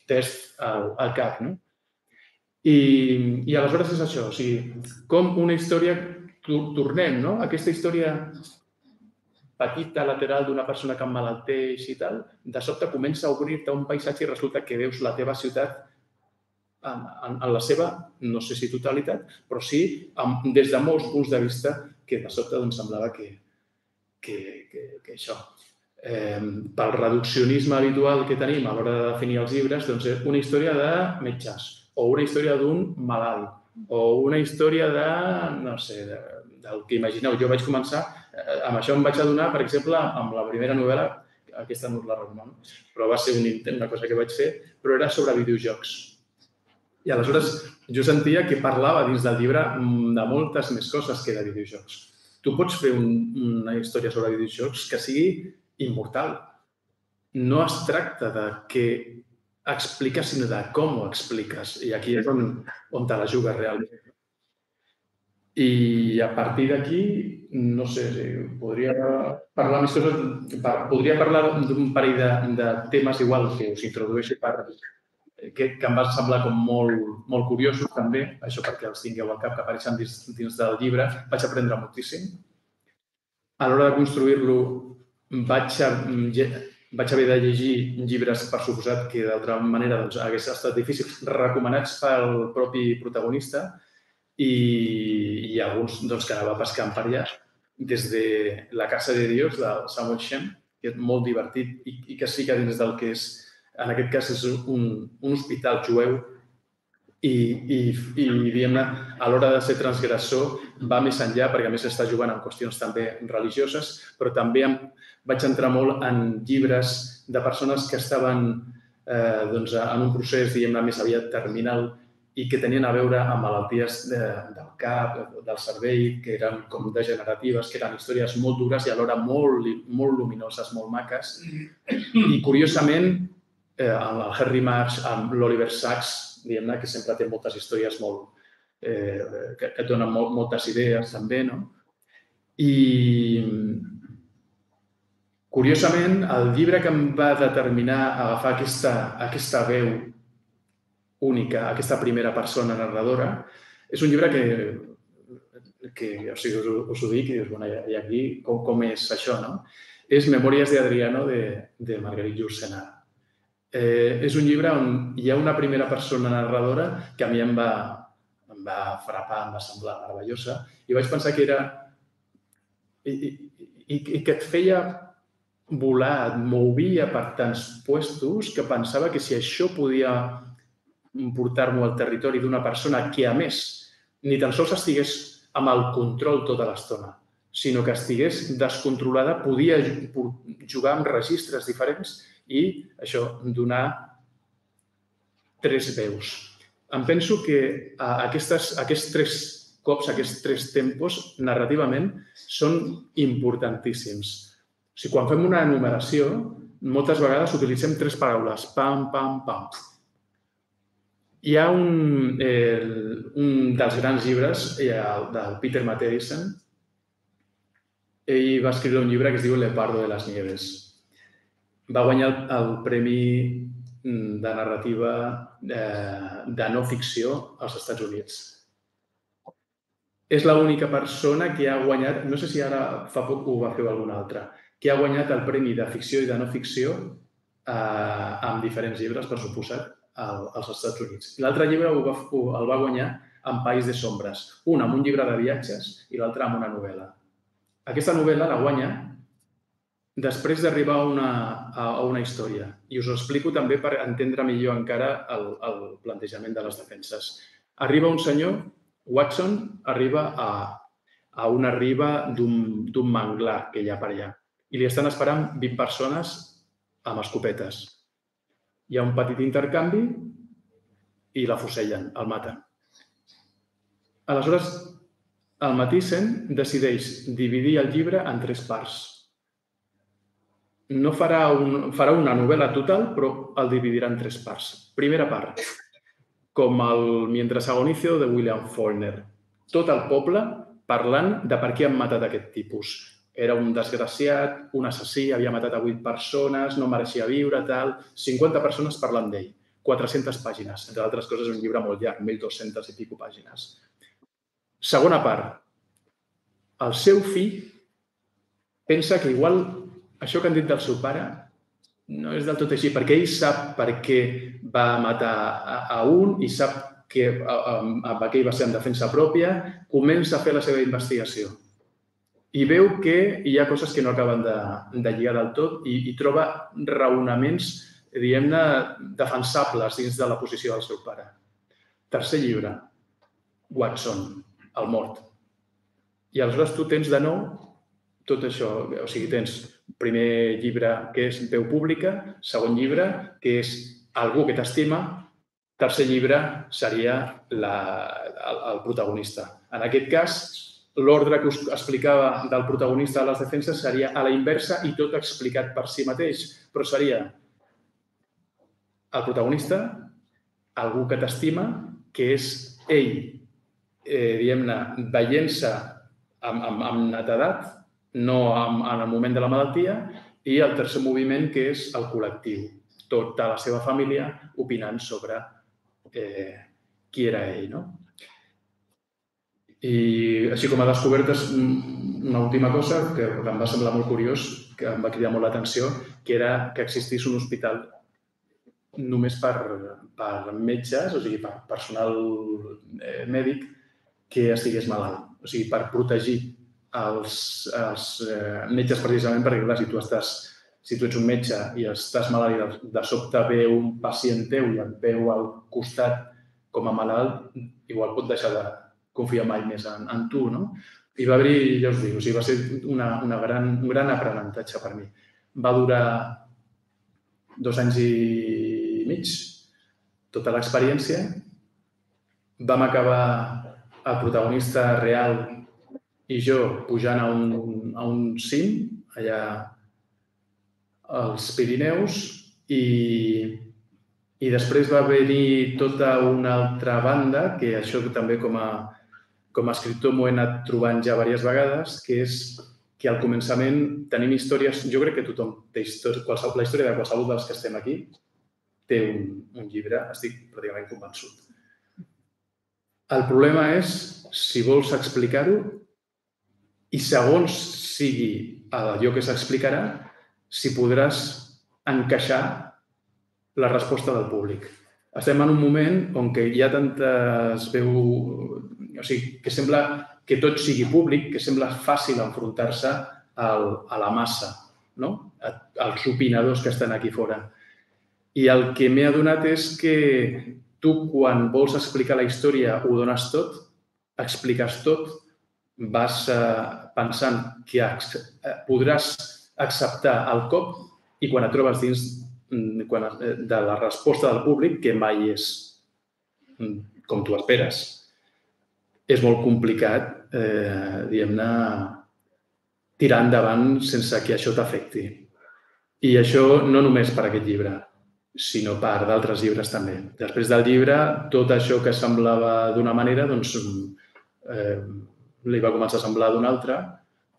test al, al cap. No? I, I aleshores és això, o sigui, com una història, tornem, no? Aquesta història petita, lateral d'una persona que emmalalteix i tal, de sobte comença a obrir-te un paisatge i resulta que veus la teva ciutat en, en, en la seva, no sé si totalitat, però sí amb, des de molts punts de vista que de sobte doncs, semblava que, que, que, que això. Eh, pel reduccionisme habitual que tenim a l'hora de definir els llibres, doncs és una història de metges, o una història d'un malalt, o una història de, no sé, de, del que imagineu. Jo vaig començar, eh, amb això em vaig adonar, per exemple, amb la primera novel·la, aquesta no us la recomano, però va ser un intent, una cosa que vaig fer, però era sobre videojocs. I aleshores jo sentia que parlava dins del llibre mm, de moltes més coses que de videojocs. Tu pots fer un, una història sobre videojocs que sigui immortal. No es tracta de que expliques, sinó de com ho expliques. I aquí és on, on te la jugues realment. I a partir d'aquí, no sé, podria parlar més coses, podria parlar d'un parell de, de temes igual que us introdueixi per, que, que em va semblar com molt, molt curiosos també, això perquè els tingueu al cap, que apareixen dins, dins del llibre, vaig aprendre moltíssim. A l'hora de construir-lo vaig, vaig haver de llegir llibres, per suposat, que d'altra manera doncs, hagués estat difícil, recomanats pel propi protagonista i, i alguns doncs, que anava pescant per allà, des de La Casa de Dios, de Samuel Shem, que és molt divertit i, i que es fica dins del que és en aquest cas és un, un hospital jueu. I, i, i diguem-ne, a l'hora de ser transgressor va més enllà, perquè a més està jugant en qüestions també religioses, però també em, vaig entrar molt en llibres de persones que estaven eh, doncs, en un procés, diguem-ne, més aviat terminal i que tenien a veure amb malalties de, del cap, del cervell, que eren com degeneratives, que eren històries molt dures i alhora molt, molt luminoses, molt maques. I, curiosament, eh, amb el Harry Marx, amb l'Oliver Sacks, diguem-ne, que sempre té moltes històries molt, eh, que, que et donen molt, moltes idees també, no? I curiosament, el llibre que em va determinar agafar aquesta, aquesta veu única, aquesta primera persona narradora, és un llibre que, que o sigui, us, us ho dic i dius, bueno, i aquí com, com és això, no? És Memòries de Adriano de, de Marguerite Yourcenar eh, és un llibre on hi ha una primera persona narradora que a mi em va, em va frapar, em va semblar meravellosa i vaig pensar que era... i, i, i que et feia volar, et movia per tants puestos que pensava que si això podia portar-m'ho al territori d'una persona que, a més, ni tan sols estigués amb el control tota l'estona, sinó que estigués descontrolada, podia jugar amb registres diferents i això, donar tres veus. Em penso que aquestes, aquests tres cops, aquests tres tempos, narrativament, són importantíssims. O sigui, quan fem una enumeració, moltes vegades utilitzem tres paraules, pam, pam, pam. Hi ha un, el, un dels grans llibres, el, del Peter Matthiessen, ell va escriure un llibre que es diu Le Pardo de las Nieves. Va guanyar el, el Premi mm, de narrativa eh, de no ficció als Estats Units. És l'única persona que ha guanyat, no sé si ara fa poc ho va fer alguna altra, que ha guanyat el Premi de ficció i de no ficció eh, amb diferents llibres, per suposat, als Estats Units. L'altre llibre ho va, ho, el va guanyar en País de Sombres, un amb un llibre de viatges i l'altre amb una novel·la. Aquesta novel·la la guanya després d'arribar a, una, a una història. I us ho explico també per entendre millor encara el, el plantejament de les defenses. Arriba un senyor, Watson, arriba a, a una riba d'un manglar que hi ha per allà i li estan esperant 20 persones amb escopetes. Hi ha un petit intercanvi i la fusellen, el maten. Aleshores, el Matissen decideix dividir el llibre en tres parts no farà, un, farà una novel·la total, però el dividirà en tres parts. Primera part, com el Mientras agonizo de William Faulkner. Tot el poble parlant de per què han matat aquest tipus. Era un desgraciat, un assassí, havia matat a 8 persones, no mereixia viure, tal... 50 persones parlant d'ell. 400 pàgines. Entre altres coses, és un llibre molt llarg, 1.200 i pico pàgines. Segona part. El seu fill pensa que igual això que han dit del seu pare no és del tot així, perquè ell sap per què va matar a, a un i sap que amb aquell va ser en defensa pròpia, comença a fer la seva investigació. I veu que hi ha coses que no acaben de, de lligar del tot i, i troba raonaments, diguem-ne, defensables dins de la posició del seu pare. Tercer llibre, Watson, el mort. I aleshores tu tens de nou tot això, o sigui, tens primer llibre que és veu pública, segon llibre que és algú que t'estima, tercer llibre seria la, el, el protagonista. En aquest cas, l'ordre que us explicava del protagonista de les defenses seria a la inversa i tot explicat per si mateix, però seria el protagonista, algú que t'estima, que és ell, eh, diguem-ne, veient-se amb, amb, amb netedat, no en el moment de la malaltia, i el tercer moviment, que és el col·lectiu. tota la seva família opinant sobre eh, qui era ell. No? I així com a descobertes, una última cosa que em va semblar molt curiós, que em va cridar molt l'atenció, que era que existís un hospital només per, per metges, o sigui, per personal eh, mèdic que estigués malalt. O sigui, per protegir els, els eh, metges precisament perquè, clar, si tu estàs si tu ets un metge i estàs malalt i de, de sobte ve un pacient teu i et veu al costat com a malalt, igual pot deixar de, confiar mai més en, en tu, no? I va haver ja us dic, o sigui, va ser una, una gran, un gran aprenentatge per mi. Va durar dos anys i mig, tota l'experiència. Vam acabar el protagonista real i jo pujant a un, a un cim, allà als Pirineus, i, i després va haver-hi tota una altra banda, que això també com a, com a escriptor m'ho he anat trobant ja diverses vegades, que és que al començament tenim històries... Jo crec que tothom té història, qualsevol, la història de qualsevol dels que estem aquí té un, un llibre, estic pràcticament convençut. El problema és si vols explicar-ho i segons sigui allò que s'explicarà, si podràs encaixar la resposta del públic. Estem en un moment on que hi ha tantes veu o sigui, que sembla que tot sigui públic, que sembla fàcil enfrontar-se a la massa, no? als opinadors que estan aquí fora. I el que m'he adonat és que tu, quan vols explicar la història, ho dones tot, expliques tot, vas eh, pensant que eh, podràs acceptar el cop i quan et trobes dins mm, quan, eh, de la resposta del públic, que mai és mm, com tu esperes, és molt complicat, eh, diguem-ne, tirar endavant sense que això t'afecti. I això no només per aquest llibre, sinó per d'altres llibres també. Després del llibre, tot això que semblava d'una manera, doncs, eh, li va començar a semblar d'una altra.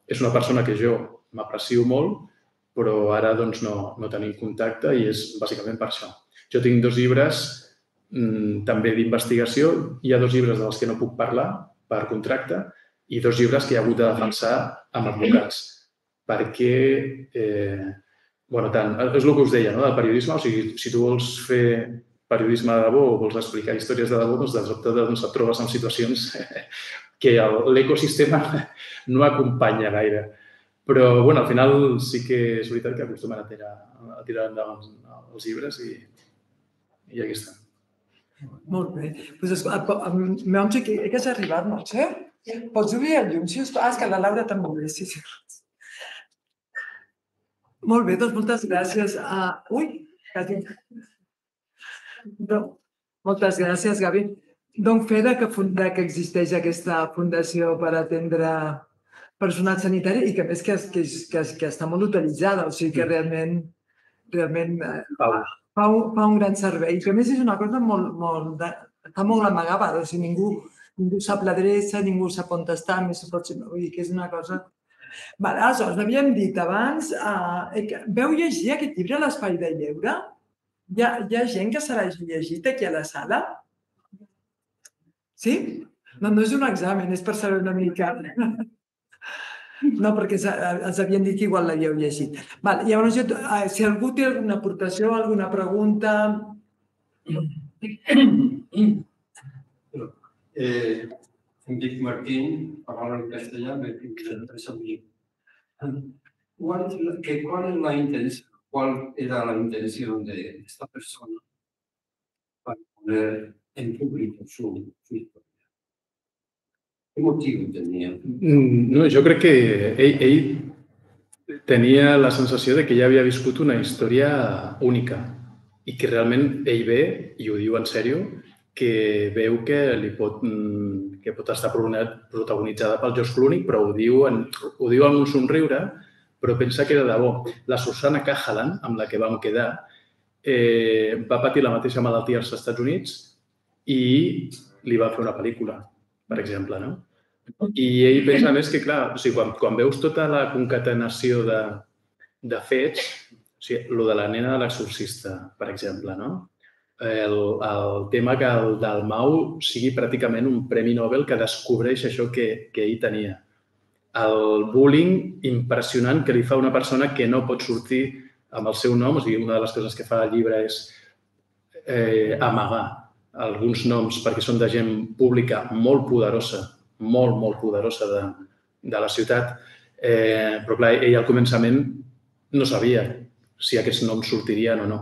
És una persona que jo m'aprecio molt, però ara doncs, no, no tenim contacte i és bàsicament per això. Jo tinc dos llibres també d'investigació. Hi ha dos llibres dels que no puc parlar per contracte i dos llibres que he hagut de defensar amb advocats perquè, eh, bueno, tant, és el que us deia, no?, del periodisme, o sigui, si tu vols fer periodisme de debò o vols explicar històries de debò, doncs de sobte doncs, et trobes en situacions que l'ecosistema no acompanya gaire. Però, bueno, al final sí que és veritat que acostumen a tirar, a tirar endavant els llibres i, i aquí estan. Molt bé. Pues, Montse, que, que has arribat, Montse? Pots obrir el llum, si us... Ah, és que la Laura també ve, sí, sí. Molt bé, doncs moltes gràcies. Uh, ui, quasi. No, moltes gràcies, Gavi. Dono fe de que, de que existeix aquesta fundació per atendre personal sanitari i que més que, que, que, que està molt utilitzada, o sigui que realment, realment eh, fa un, fa un gran servei, que a més és una cosa molt, molt, de, està molt amagada, o sigui, ningú, ningú sap l'adreça, ningú sap on està, més ser, vull dir que és una cosa... Vale, aleshores, havíem dit abans, uh, que veu llegir aquest llibre a l'Espai de Lleure? Hi ha, hi ha gent que se l'hagi llegit aquí a la sala? Sí? No, no és un examen, és per saber una mica. No, perquè ens havien dit que igual l'havíeu llegit. Val, llavors, jo, eh, si algú té alguna aportació, alguna pregunta... Eh, em dic Martín, parlo en castellà, me interessa a. ¿Cuál que, cuál es la intención, cuál era la intención de esta persona para poner en público su, su? Quin motiu tenia? Mm, no, jo crec que ell, ell tenia la sensació de que ja havia viscut una història única i que realment ell ve, i ho diu en sèrio, que veu que li pot, mm, que pot estar protagonitzada pel Josh Clooney, però ho diu, en, ho diu amb un somriure, però pensa que era de bo. La Susana Cahalan, amb la que vam quedar, eh, va patir la mateixa malaltia als Estats Units i li va fer una pel·lícula per exemple, no? I ell pensa més que, clar, o sigui, quan, quan veus tota la concatenació de, de fets, O sigui, lo de la nena de l'exorcista, per exemple, no? El, el tema que el del Mau sigui pràcticament un premi Nobel que descobreix això que, que ell tenia. El bullying impressionant que li fa una persona que no pot sortir amb el seu nom. O sigui, una de les coses que fa el llibre és eh, amagar alguns noms perquè són de gent pública molt poderosa, molt, molt poderosa de, de la ciutat. Eh, però clar, ell al començament no sabia si aquests noms sortirien o no.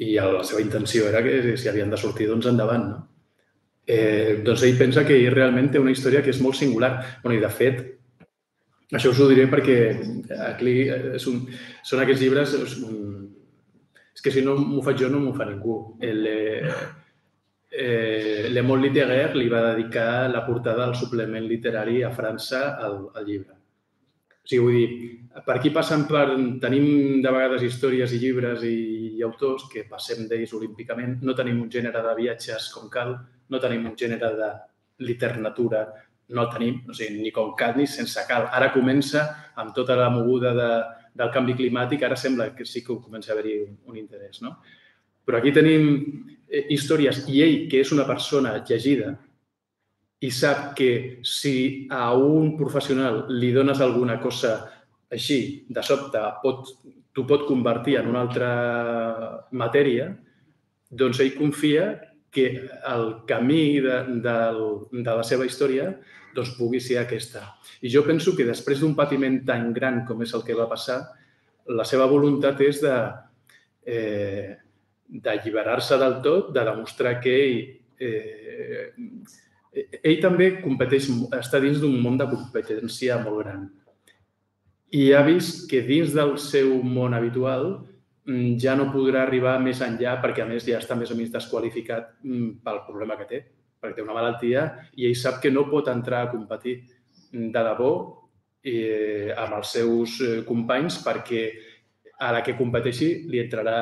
I la seva intenció era que si havien de sortir, doncs endavant, no? Eh, doncs ell pensa que ell realment té una història que és molt singular. Bueno, I, de fet, això us ho diré perquè aquí és un, són aquests llibres... És, un, és que si no m'ho faig jo, no m'ho fa ningú. El, eh, eh, Le Monde Littéraire li va dedicar la portada del suplement literari a França al, al llibre. O sigui, vull dir, per aquí passen per... Tenim de vegades històries i llibres i, i autors que passem d'ells olímpicament. No tenim un gènere de viatges com cal, no tenim un gènere de literatura, no el tenim, o sigui, ni com cal ni sense cal. Ara comença amb tota la moguda de, del canvi climàtic, ara sembla que sí que comença a haver-hi un, un interès, no? Però aquí tenim històries i ell, que és una persona llegida, i sap que si a un professional li dones alguna cosa així, de sobte, pot, t'ho pot convertir en una altra matèria, doncs ell confia que el camí de, de, de la seva història doncs pugui ser aquesta. I jo penso que després d'un patiment tan gran com és el que va passar, la seva voluntat és de eh, d'alliberar-se del tot, de demostrar que ell eh, ell també competeix, està dins d'un món de competència molt gran. I ha vist que dins del seu món habitual mm, ja no podrà arribar més enllà perquè, a més, ja està més o menys desqualificat mm, pel problema que té, perquè té una malaltia i ell sap que no pot entrar a competir de debò eh, amb els seus eh, companys perquè a la que competeixi li entrarà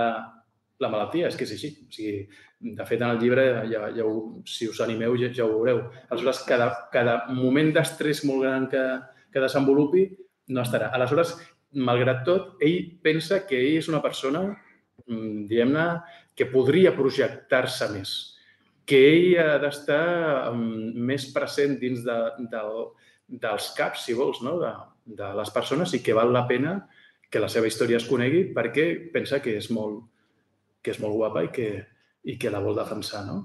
la malaltia, és que és així. O sigui, de fet, en el llibre, ja, ja ho, si us animeu, ja, ja ho veureu. Aleshores, cada, cada moment d'estrès molt gran que, que desenvolupi no estarà. Aleshores, malgrat tot, ell pensa que ell és una persona, mm, diguem-ne, que podria projectar-se més, que ell ha d'estar mm, més present dins de, de, dels caps, si vols, no? de, de les persones i que val la pena que la seva història es conegui perquè pensa que és molt, que és molt guapa i que, i que la vol defensar, no?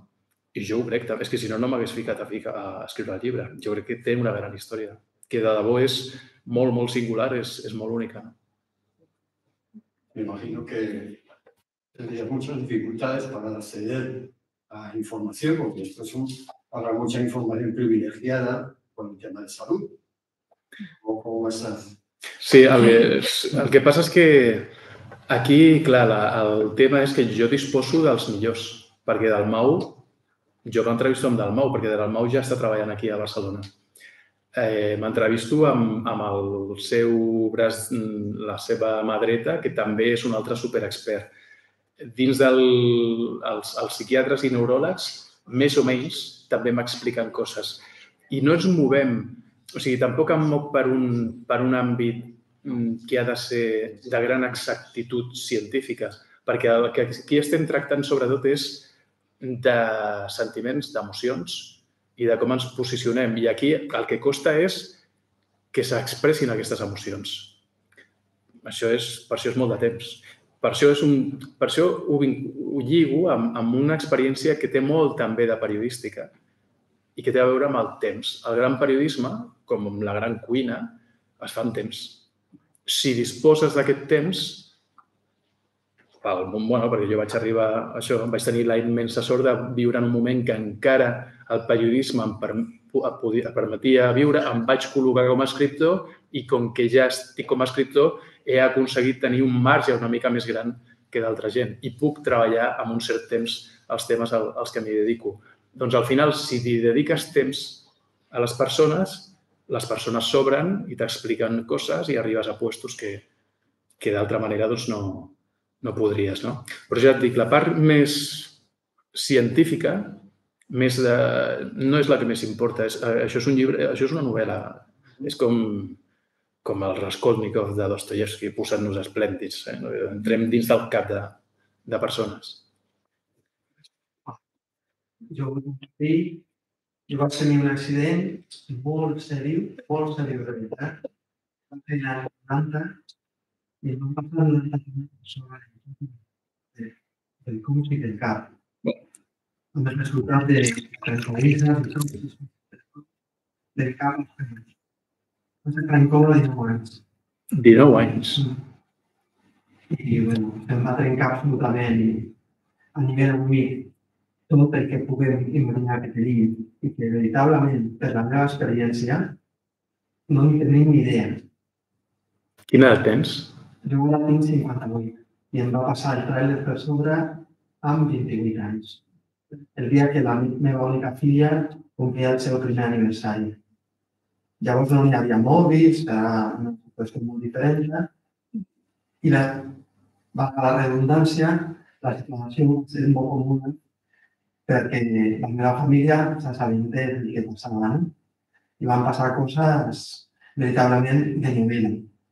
I jo ho crec, també. és que si no, no m'hagués ficat a, ficar, a escriure el llibre. Jo crec que té una gran història, que de debò és molt, molt singular, és, és molt única. No? Me imagino que tendrías muchas dificultades para acceder a información, porque esto es un, habrá mucha información privilegiada con el tema de salud. ¿O cómo a...? Sí, el que, el que passa és que Aquí, clar, la, el tema és que jo disposo dels millors, perquè del Mau, jo m'entrevisto amb del Mau, perquè del Mau ja està treballant aquí a Barcelona. Eh, m'entrevisto amb, amb el seu braç, la seva mà dreta, que també és un altre superexpert. Dins dels del, els, els psiquiatres i neuròlegs, més o menys, també m'expliquen coses. I no ens movem, o sigui, tampoc em moc per un, per un àmbit que ha de ser de gran exactitud científica, perquè el que aquí estem tractant sobretot és de sentiments, d'emocions i de com ens posicionem. I aquí el que costa és que s'expressin aquestes emocions. Això és, per això és molt de temps. Per això, és un, per això ho, ho lligo amb, amb una experiència que té molt també de periodística i que té a veure amb el temps. El gran periodisme, com la gran cuina, es fa en temps si disposes d'aquest temps, pel, bueno, perquè jo vaig arribar a això, vaig tenir la immensa sort de viure en un moment que encara el periodisme em, per, em permetia viure, em vaig col·locar com a escriptor i com que ja estic com a escriptor he aconseguit tenir un marge una mica més gran que d'altra gent i puc treballar amb un cert temps els temes als que m'hi dedico. Doncs al final, si t'hi dediques temps a les persones, les persones s'obren i t'expliquen coses i arribes a puestos que, que d'altra manera doncs, no, no podries. No? Però ja et dic, la part més científica més de... no és la que més importa. És, això és un llibre, això és una novel·la. És com, com el Raskolnikov de Dostoyevsky, posant-nos esplèndids. Eh? Entrem dins del cap de, de persones. jo sí, jo vaig tenir un accident molt seriós, molt seriós de veritat. Vaig fer l'any 90 i em van passar 90 minuts sobre de, del cúmul i del cap. Amb els resultats de tranquil·litzes del cap. Vaig estar en coma 19 anys. 19 anys. I bueno, em va trencar absolutament i a nivell humil tot el que puguem imaginar que tenim i que veritablement, per la meva experiència, no en tenim ni idea. Quina edat tens? Jo ara tinc 58 i em va passar el tràiler per sobre amb 28 anys. El dia que la meva única filla complia el seu primer aniversari. Llavors no hi havia mòbils, era una situació molt diferent i la, va la redundància, la situació és molt comuna perquè la meva família s'assabenta del que passava no? i van passar coses veritablement de nivell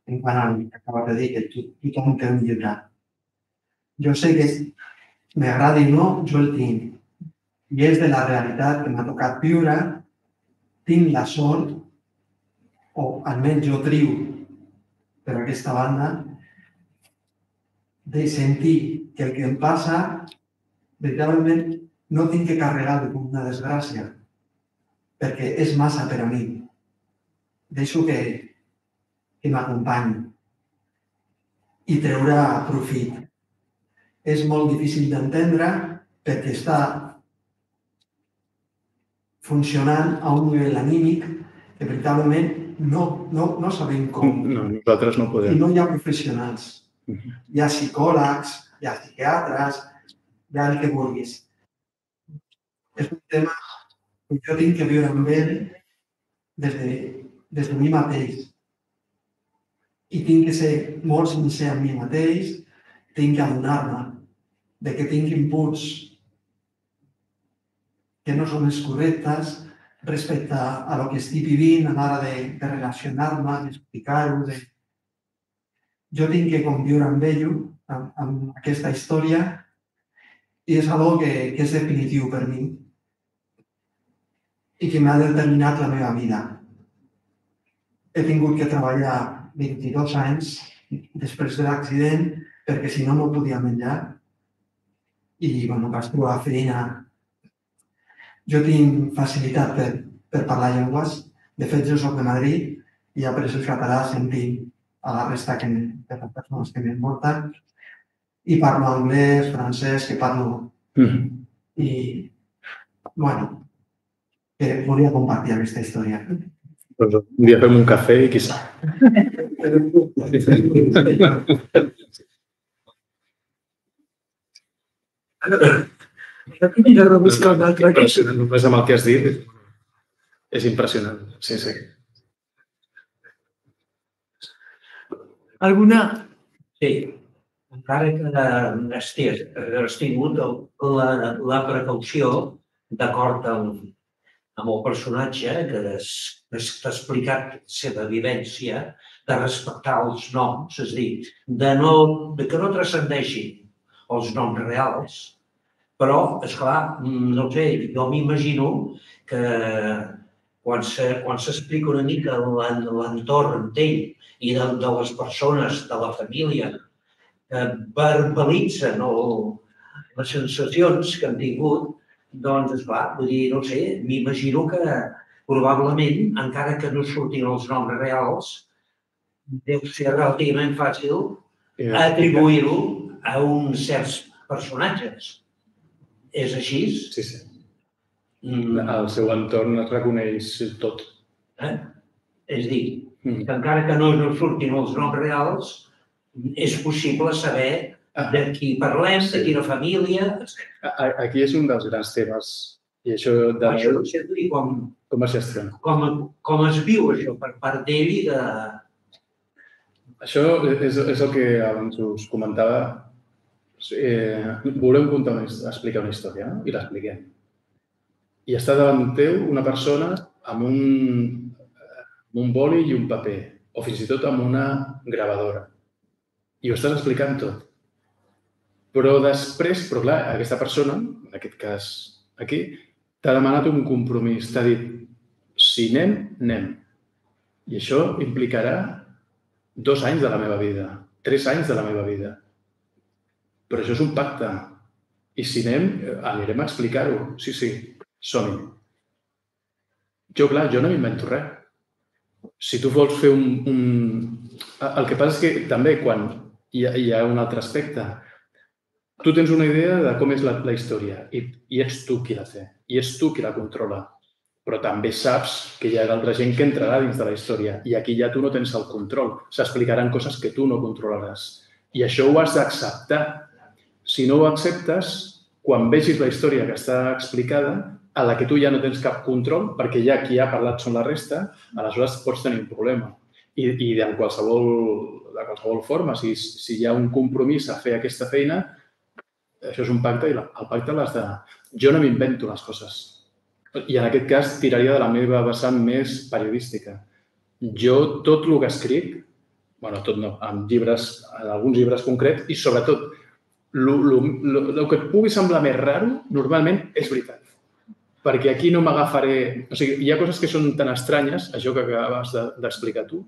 en quant al que acabes de dir, que to tothom té un llibre. Jo sé que m'agradi o no, jo el tinc. I és de la realitat que m'ha tocat viure, tinc la sort, o almenys jo trio per aquesta banda, de sentir que el que em passa veritablement no tinc que carregar-ho com una desgràcia, perquè és massa per a mi. Deixo que, que m'acompanyi i treure profit. És molt difícil d'entendre perquè està funcionant a un nivell anímic que veritablement no, no, no sabem com. No, nosaltres no I podem. no hi ha professionals. Hi ha psicòlegs, hi ha psiquiatres, hi ha el que vulguis. És un tema que jo tinc que viure amb ell des de, mi mateix. I tinc que ser molt sincer amb mi mateix, tinc que adonar-me de que tinc inputs que no són els correctes respecte a lo que estic vivint a l'hora de, de relacionar-me, d'explicar-ho, de, jo tinc que conviure amb ell, amb, amb aquesta algo que, que és definitiu per mi i que m'ha determinat la meva vida. He tingut que treballar 22 anys després de l'accident perquè si no no podia menjar i bueno, vaig trobar feina. Jo tinc facilitat per, per parlar llengües. De fet, jo soc de Madrid i he après el català sentint a la resta que, de les persones que m'envolten i parlo anglès, francès, que parlo Mm. i, bueno, que volia compartir aquesta història. Doncs un dia fem un cafè i qui sap. I de rebuscar un altre que... Impressionant, només amb el que has dit. És impressionant, sí, sí. Alguna... Sí, encara que estés, has tingut la, la precaució, d'acord amb, amb el personatge que es- t'ha explicat la seva vivència, de respectar els noms, és a dir, de, no, de que no transcendeixin els noms reals, però, és clar, no ho sé, jo m'imagino que quan se- quan s'explica una mica l'en- l'entorn d'ell i de, de les persones, de la família, que verbalitzen el, les sensacions que han tingut, doncs, esclar, vull dir, no sé, m'imagino que probablement, encara que no surtin els noms reals, deu ser relativament fàcil atribuir-ho a uns certs personatges. És així? Sí, sí. Mm, El seu entorn es reconeix tot. eh? És a dir, Mm. que encara que no, no surtin els noms reals, és possible saber. De qui parlem, de quina família, Aquí és un dels grans temes. I això de Això dir com, com es gestiona. com, com es viu això per part d'ell i de... Això és, és el que abans us comentava. Eh, volem contar una, explicar una història no? i l'expliquem. I està davant teu una persona amb un, amb un boli i un paper o fins i tot amb una gravadora. I ho estàs explicant tot. Però després, però clar, aquesta persona, en aquest cas aquí, t'ha demanat un compromís, t'ha dit, si anem, anem. I això implicarà dos anys de la meva vida, tres anys de la meva vida. Però això és un pacte. I si anem, anirem a explicar-ho. Sí, sí, som-hi. Jo, clar, jo no m'invento res. Si tu vols fer un, un... El que passa és que també quan hi ha, hi ha un altre aspecte, tu tens una idea de com és la, la història i, i ets tu qui la té, i ets tu qui la controla. Però també saps que hi ha d'altra gent que entrarà dins de la història i aquí ja tu no tens el control. S'explicaran coses que tu no controlaràs. I això ho has d'acceptar. Si no ho acceptes, quan vegis la història que està explicada, a la que tu ja no tens cap control, perquè ja qui ha parlat són la resta, aleshores pots tenir un problema. I, i de, qualsevol, de qualsevol forma, si, si hi ha un compromís a fer aquesta feina, això és un pacte i la, el pacte l'has de... Jo no m'invento les coses. I en aquest cas tiraria de la meva vessant més periodística. Jo tot el que escric, bueno, tot no, en llibres, en alguns llibres concrets, i sobretot el que et pugui semblar més raro, normalment és veritat. Perquè aquí no m'agafaré... O sigui, hi ha coses que són tan estranyes, això que acabes d'explicar de, tu,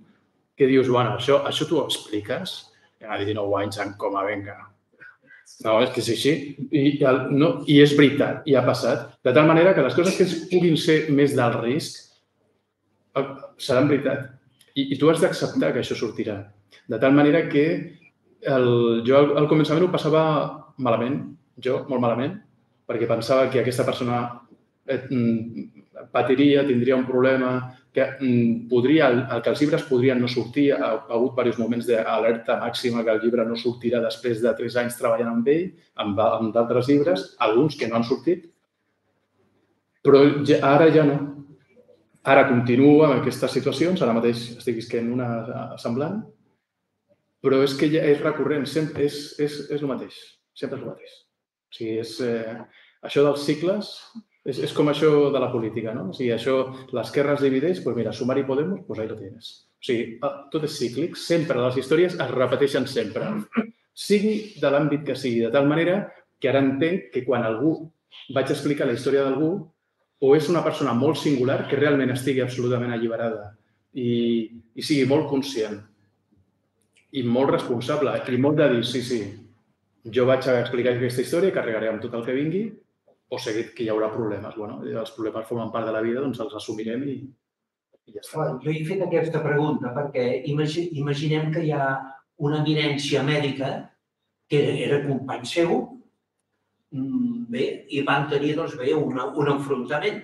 que dius, bueno, això, això tu ho expliques? Hi ha 19 anys en coma, venga, no, és que és així. I, el, no, I és veritat, i ha passat. De tal manera que les coses que puguin ser més del risc eh, seran veritat. I, i tu has d'acceptar que això sortirà. De tal manera que el, jo al, al començament ho passava malament, jo molt malament, perquè pensava que aquesta persona eh, patiria, tindria un problema, que mm, podria, el, que els llibres podrien no sortir, ha, ha hagut diversos moments d'alerta màxima que el llibre no sortirà després de tres anys treballant amb ell, amb, amb d'altres llibres, alguns que no han sortit, però ja, ara ja no. Ara continuo amb aquestes situacions, ara mateix estic visquent una semblant, però és que ja és recurrent, sempre és, és, és el mateix, sempre és el mateix. O sigui, és, eh, això dels cicles és, és com això de la política, no? Sigui, això, l'esquerra es divideix, doncs mira, Sumar i Podemos, doncs ahí lo tienes. O sigui, tot és cíclic, sempre les històries es repeteixen sempre. Sigui de l'àmbit que sigui, de tal manera que ara entenc que quan algú vaig explicar la història d'algú, o és una persona molt singular que realment estigui absolutament alliberada i, i sigui molt conscient i molt responsable i molt de dir, sí, sí, jo vaig a explicar aquesta història i carregaré amb tot el que vingui o seguit que hi haurà problemes. Bueno, els problemes formen part de la vida, doncs els assumirem i, i ja està. Jo he fet aquesta pregunta perquè imagi, imaginem que hi ha una eminència mèdica que era company seu, mm, bé, i van tenir, doncs bé, una, un enfrontament.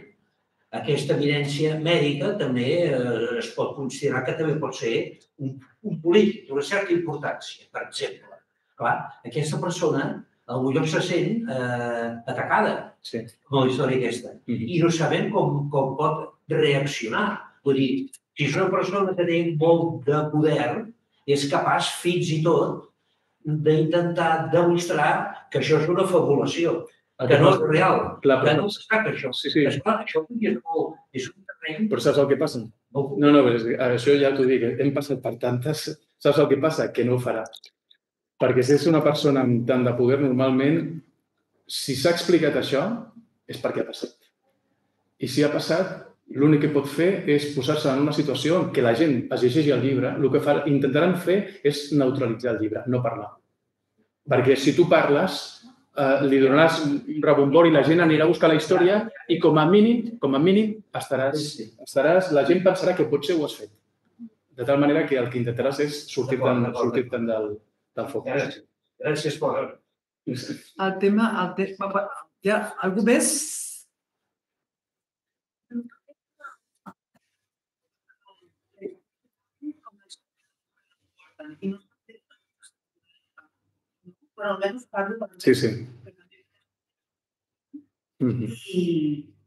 Aquesta eminència mèdica també eh, es pot considerar que també pot ser un, un polític d'una certa importància, per exemple. Clar, aquesta persona potser se sent eh, atacada sí. amb la història aquesta. Mm -hmm. I no sabem com, com pot reaccionar. Vull dir, si és una persona que té molt de poder, és capaç fins i tot d'intentar demostrar que això és una fabulació, que no és real, clar, que no es tracta això. Sí, sí. Esclar, això és, molt, és un terreny... Però saps el que passa? No, no, però és, això ja t'ho dic, hem passat per tantes... Saps el que passa? Que no ho farà. Perquè si és una persona amb tant de poder, normalment, si s'ha explicat això, és perquè ha passat. I si ha passat, l'únic que pot fer és posar-se en una situació en què la gent es llegeixi el llibre, el que fa, intentaran fer és neutralitzar el llibre, no parlar. Perquè si tu parles, eh, li donaràs un rebombori, la gent anirà a buscar la història i com a mínim, com a mínim estaràs, estaràs, la gent pensarà que potser ho has fet. De tal manera que el que intentaràs és sortir-te'n sortir del, del foc. Gràcies, gràcies per... El tema, el tema, hi ha algú més? Però almenys parlo per... Sí, sí. Mm -hmm. I,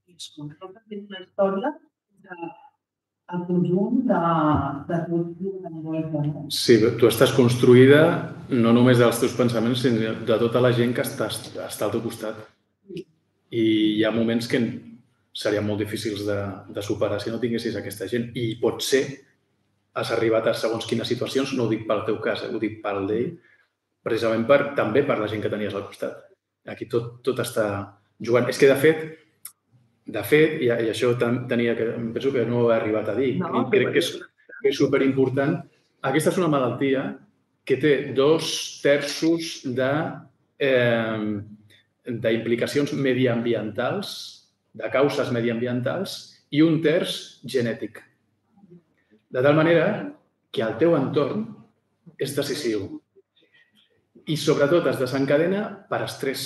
i es controla una història de el conjunt de, de. No? Sí, tu estàs construïda no només dels teus pensaments, sinó de tota la gent que està, està al teu costat. I hi ha moments que serien molt difícils de, de superar si no tinguessis aquesta gent. I pot ser has arribat a segons quines situacions, no ho dic pel teu cas, eh, ho dic pel d'ell, precisament per, també per la gent que tenies al costat. Aquí tot, tot està jugant. És que, de fet, de fet, i, i això tenia que, penso que no ho he arribat a dir, No, i crec que és, que és superimportant, aquesta és una malaltia que té dos terços de, eh, d'implicacions mediambientals, de causes mediambientals, i un terç genètic. De tal manera que el teu entorn és decisiu. I sobretot es desencadena per estrès.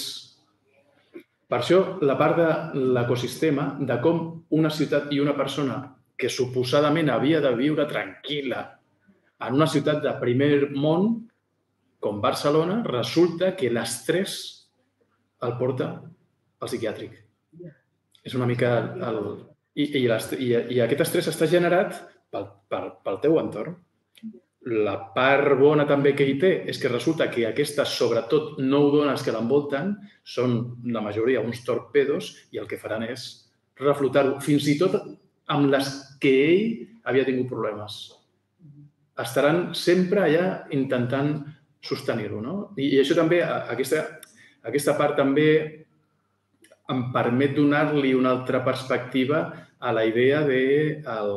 Per això, la part de l'ecosistema, de com una ciutat i una persona que suposadament havia de viure tranquil·la en una ciutat de primer món, com Barcelona, resulta que l'estrès el porta al psiquiàtric. És una mica el... I, i, i, I aquest estrès està generat pel, pel, pel teu entorn. La part bona també que hi té és que resulta que aquestes, sobretot, nou dones que l'envolten, són la majoria uns torpedos i el que faran és reflotar-ho, fins i tot amb les que ell havia tingut problemes. Estaran sempre allà intentant sostenir-ho. No? I, I això també, aquesta, aquesta part també em permet donar-li una altra perspectiva a la idea de el,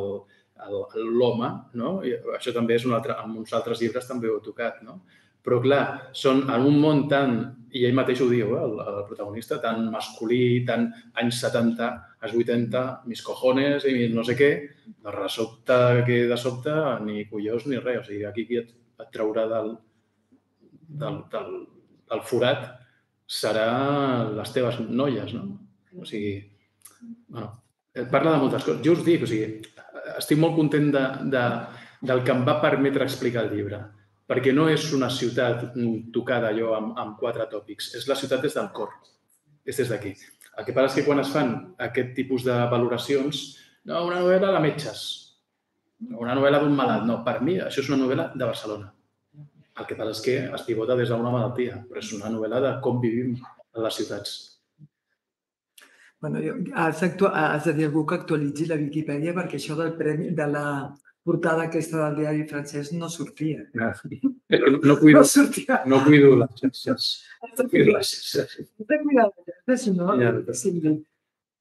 l'home, no? I això també és un altre, en uns altres llibres també ho he tocat, no? Però, clar, són en un món tan, i ell mateix ho diu, eh, el, el protagonista, tan masculí, tan anys 70, anys 80, mis cojones i no sé què, de sobte que de sobte ni collons ni res. O sigui, aquí qui et, et traurà del, del, del, del forat serà les teves noies, no? O sigui, bueno, parla de moltes coses. Jo us dic, o sigui, estic molt content de, de, del que em va permetre explicar el llibre, perquè no és una ciutat tocada allò amb, amb quatre tòpics, és la ciutat des del cor, és des d'aquí. El que passa és que quan es fan aquest tipus de valoracions, no, una novel·la de metges, una novel·la d'un malalt, no, per mi això és una novel·la de Barcelona. El que passa és que es pivota des d'una malaltia, però és una novel·la de com vivim a les ciutats. Bueno, jo, has, has de dir algú que actualitzi la Viquipèdia perquè això del premi, de la portada aquesta del diari francès no sortia. No, no cuido, No sortia. no cuido les xarxes. No cuido les xarxes. Ten cuidado, si no, Ja. sí.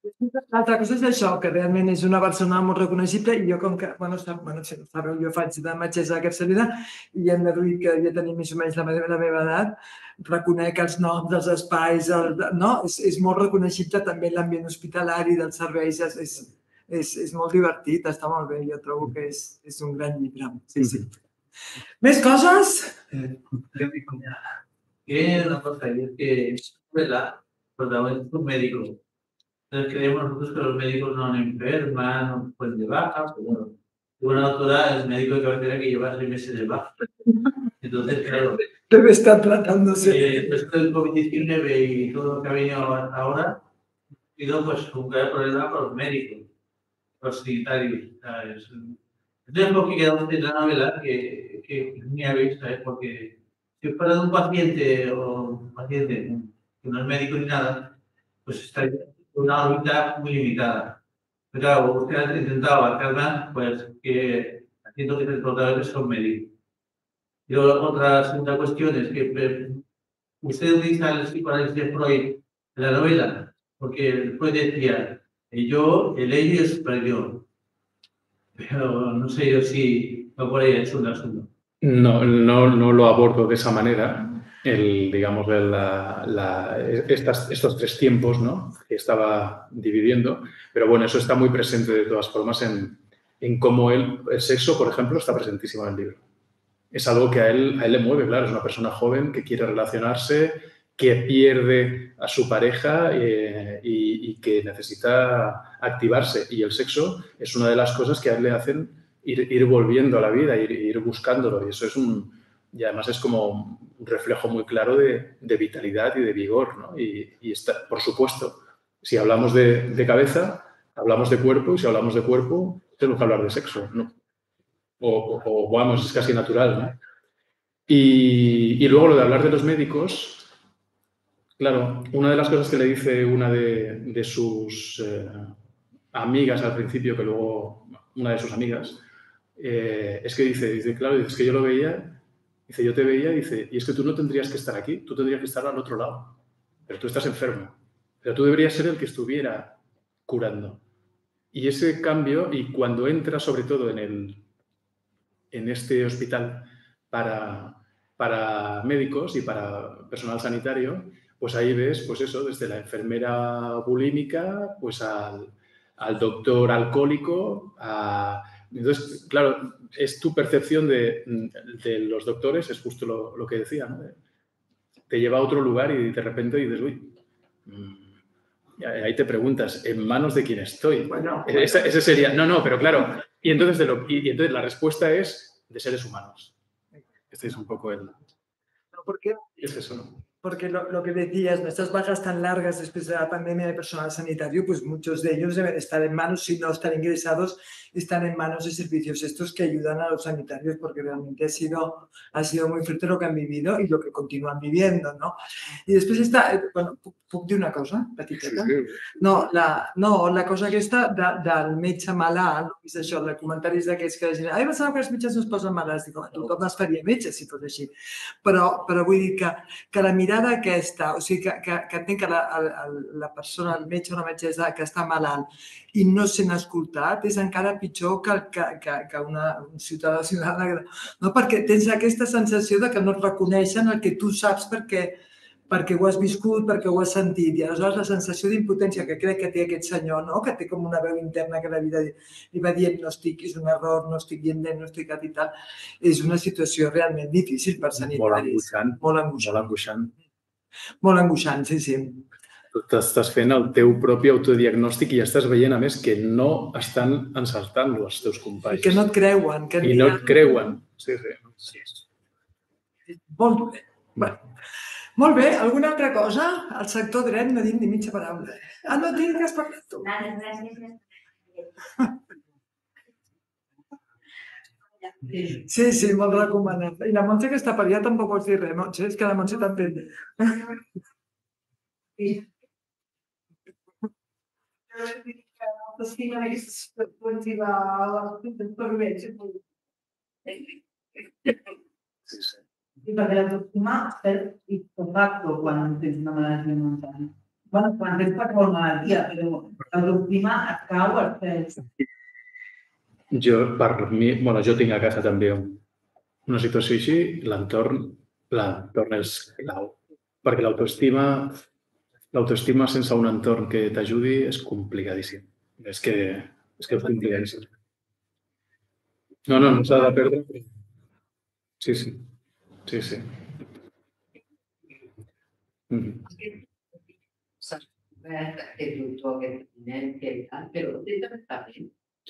L'altra cosa és això, que realment és una persona molt reconeixible i jo com que, bueno, sap, bueno si no sabeu, jo faig de metgessa de capçalera i hem deduït que ja tenim més o menys la meva, la meva edat, reconec els noms dels espais, el, no? És, és molt reconeixible també l'ambient hospitalari dels serveis, és, és, és, és molt divertit, està molt bé, jo trobo que és, és un gran llibre. Sí, sí. Més coses? Yo digo, que una cosa y es que verdad, protagonista médico. Entonces creemos nosotros que los médicos no enferman, no pueden de baja, pero bueno, una doctora es médico de cabecera que lleva seis meses de baja. Entonces, claro, Debe estar tratándose. eh, después del COVID-19 y todo lo que ha venido ahora, ha sido pues un gran problema para los médicos, los sanitarios. ¿sabes? Entonces, lo que quedamos en la novela, que, que ni habéis, ¿sabes? Porque si fuera de un paciente o un paciente que no es médico ni nada, pues estaría una órbita muy limitada. Pero claro, usted ha intentado abarcar más, pues que haciendo que protagonista sea un médico. Y otra segunda cuestión es que eh, usted utiliza el psicoanálisis de Freud en la novela, porque Freud decía, el yo, el ello y el. Pero no sé yo si va por ahí el asunto. asunto. No, no, no lo abordo de esa manera. El, digamos, el, la, la- estas, estos tres tiempos ¿no? que estaba dividiendo. Pero bueno, eso está muy presente de todas formas en, en cómo él, el sexo, por ejemplo, está presentísimo en el libro. Es algo que a él, a él le mueve, claro. Es una persona joven que quiere relacionarse, que pierde a su pareja eh, y, y que necesita activarse. Y el sexo es una de las cosas que a él le hacen ir, ir volviendo a la vida, ir, ir buscándolo. Y eso es un, y además es como un reflejo muy claro de, vitalidad y de vigor. ¿no? Y, está, por supuesto, si hablamos de, cabeza, hablamos de cuerpo, y si hablamos de cuerpo, tenemos que hablar de sexo. ¿no? O, vamos, es casi natural. ¿no? Y, luego lo de hablar de los médicos, claro, una de las cosas que le dice una de, sus eh, amigas al principio, que luego, una de sus amigas, eh, es que dice, dice, claro, es que yo lo veía, dice, yo te veía, dice, y es que tú no tendrías que estar aquí, tú tendrías que estar al otro lado, pero tú estás enfermo, pero tú deberías ser el que estuviera curando. Y ese cambio, y cuando entra sobre todo en, el, en este hospital para, para médicos y para personal sanitario, pues ahí ves, pues eso, desde la enfermera bulímica, pues al, al doctor alcohólico, a... Entonces, claro, es tu percepción de, de los doctores, es justo lo, lo que decía, ¿no? Te lleva a otro lugar y de repente dices, uy, mm, ahí te preguntas, ¿en manos de quién estoy? Bueno, Ese, ese sería, no, no, pero claro, y entonces, de lo, y, y entonces la respuesta es de seres humanos. Este es un poco el... no, porque Es eso, ¿no? Porque lo, lo que decías, ¿no? estas bajas tan largas después de la pandemia de personal sanitario, pues muchos de ellos deben estar en manos, si no están ingresados, están en manos de servicios estos que ayudan a los sanitarios porque realmente ha sido, ha sido muy fuerte lo que han vivido y lo que continúan viviendo, ¿no? I després està, eh, bueno, puc, puc dir una cosa petiteta? No, la, no, la cosa aquesta de, del metge malalt, és això, de comentaris d'aquests que la gent, ai, pensava que els metges no es posen malalts. Dic, tothom es faria metge si fos així. Però, però vull dir que, que la mirada aquesta, o sigui, que, que, que entenc que la, el, la persona, el metge o la metgessa que està malalt i no sent escoltat és encara pitjor que, que, que, que una, un ciutadà o ciutadana. No? Perquè tens aquesta sensació de que no et reconeixen el que tu saps perquè, perquè ho has viscut, perquè ho has sentit. I aleshores la sensació d'impotència que crec que té aquest senyor, no? que té com una veu interna que la vida li va dient no estic, és un error, no estic dient diagnosticat i tal, és una situació realment difícil per Molt sanitaris. angoixant. Molt angoixant. Molt angoixant. Molt angoixant, sí, sí. Tu t'estàs fent el teu propi autodiagnòstic i ja estàs veient, a més, que no estan encertant-lo els teus companys. Que no et creuen. Que I no et creuen. Sí, sí. Molt dolent. Bueno, molt bé, alguna altra cosa? Al sector dret no dic ni mitja paraula. Ah, no, tinc que has parlat tu. Sí, sí, molt recomanat. I la Montse que està per allà tampoc vols dir res, Montse, és que la Montse també. L'autoestima és relativa a l'experiència. sí, sí. I perquè l'autoestima és facto quan tens una malaltia mental. Bueno, quan tens qualsevol malaltia, però l'autoestima et cau als pèls. Jo, per mi, bueno, jo tinc a casa també un, una situació així, l'entorn l'entorn és clau. Perquè l'autoestima l'autoestima sense un entorn que t'ajudi és complicadíssim. És que és que és complicadíssim. No, no, no s'ha de perdre. Sí, sí. Sí, sí. Mm. Bé.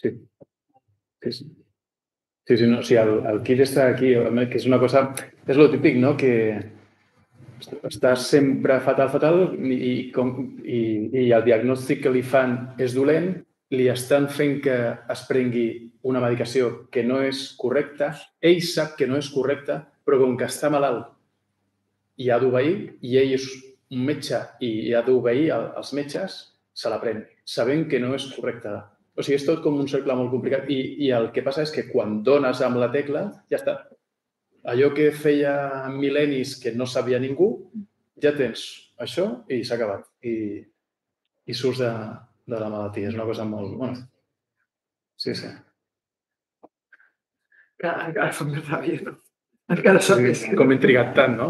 Sí. Sí, sí. Sí, sí, no, sí, el, el kit està aquí, que és una cosa... És lo típic, no?, que estàs sempre fatal, fatal i, com, i, i el diagnòstic que li fan és dolent, li estan fent que es prengui una medicació que no és correcta, ell sap que no és correcta, però com que està malalt i ha d'obeir, i ell és un metge i ha d'obeir els metges, se la pren, sabent que no és correcta. O sigui, és tot com un cercle molt complicat i, i el que passa és que quan dones amb la tecla, ja està. Allò que feia mil·lennis que no sabia ningú, ja tens això i s'ha acabat. I, i surts de, de la malaltia. És una cosa molt... Bueno, sí, sí. Encara, encara fa més ràbia, no? Encara sóc més... Com he trigat tant, no?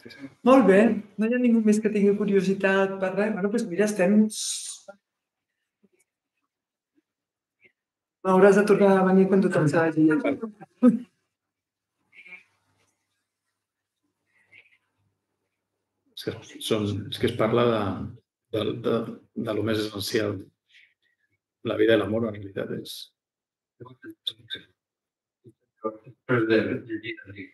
Sí, sí. Molt bé, no hi ha ningú més que tingui curiositat per res. Bueno, doncs mira, estem... M'hauràs de tornar a venir quan tothom s'hagi llegit. És que, són, és que es parla de, de, de, de lo més essencial. La vida i l'amor, en realitat, és... De llegir.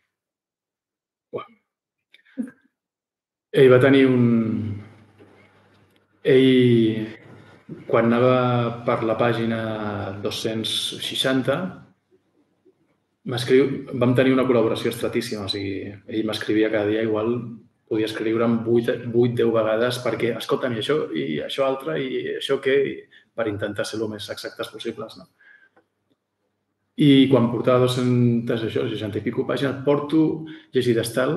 Ell va tenir un... Ell, quan anava per la pàgina 260, m'escriu... vam tenir una col·laboració estratíssima. O sigui, ell m'escrivia cada dia, igual podia escriure'm 8, 8 10 vegades perquè, escolta'm, i això, i això altre, i això què, per intentar ser el més exactes possibles. No? I quan portava 200, això, 60 i pico pàgines, porto llegir d'estel,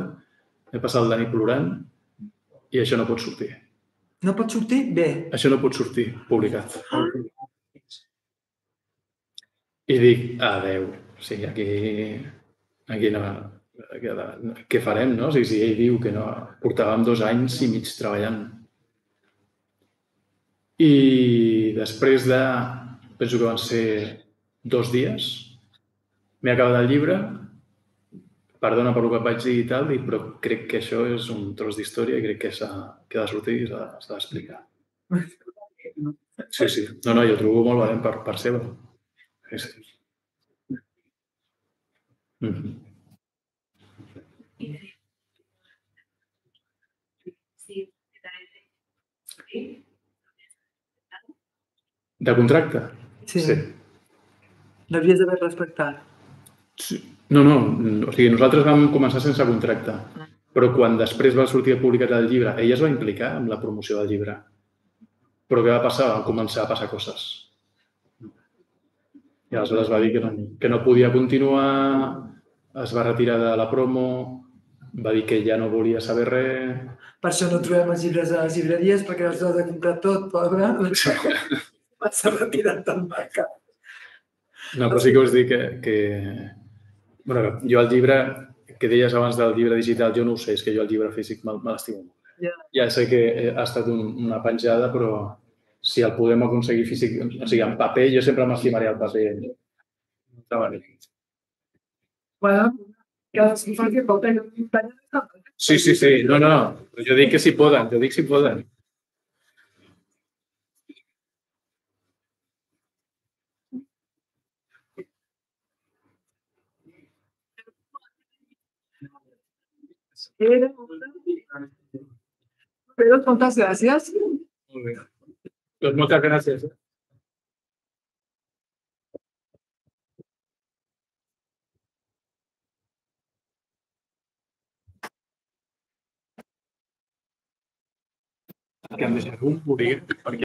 he passat el Dani plorant i això no pot sortir. No pot sortir? Bé. Això no pot sortir publicat. I dic, adeu. O sigui, aquí, aquí no, què farem, no? O sigui, si ell diu que no, portàvem dos anys i mig treballant. I després de, penso que van ser dos dies, m'he acabat el llibre, perdona per el que et vaig dir i tal, però crec que això és un tros d'història i crec que s'ha que ha de sortir i s'ha d'explicar. Sí, sí. No, no, jo trobo molt valent per, per seva. Sí, sí. Mm -hmm. De contracte? Sí. sí. L'hauries d'haver respectat. Sí. No, no, o sigui, nosaltres vam començar sense contracte, però quan després va sortir publicat el llibre, ella es va implicar amb la promoció del llibre. Però què va passar? Van començar a passar coses. I aleshores va dir que no, que no podia continuar, es va retirar de la promo, va dir que ja no volia saber res... Per això no trobem els llibres a les llibreries, perquè els has de comprar tot, pobre. S'ha retirat del mercat. No, però sí que us dic que, que... Bueno, jo el llibre, que deies abans del llibre digital, jo no ho sé, és que jo el llibre físic me, me l'estimo molt. Ja. Ja sé que ha estat un, una penjada, però si el podem aconseguir físic, o sigui, en paper, jo sempre m'estimaré el paper. De manera. Bueno, cadascú fa que pot. Sí, sí, sí. No, no. Jo dic que si poden, jo dic si poden. Pero moltes gràcies. Molt bé. Doncs moltes gràcies. eh? Que em deixaré un bolígraf perquè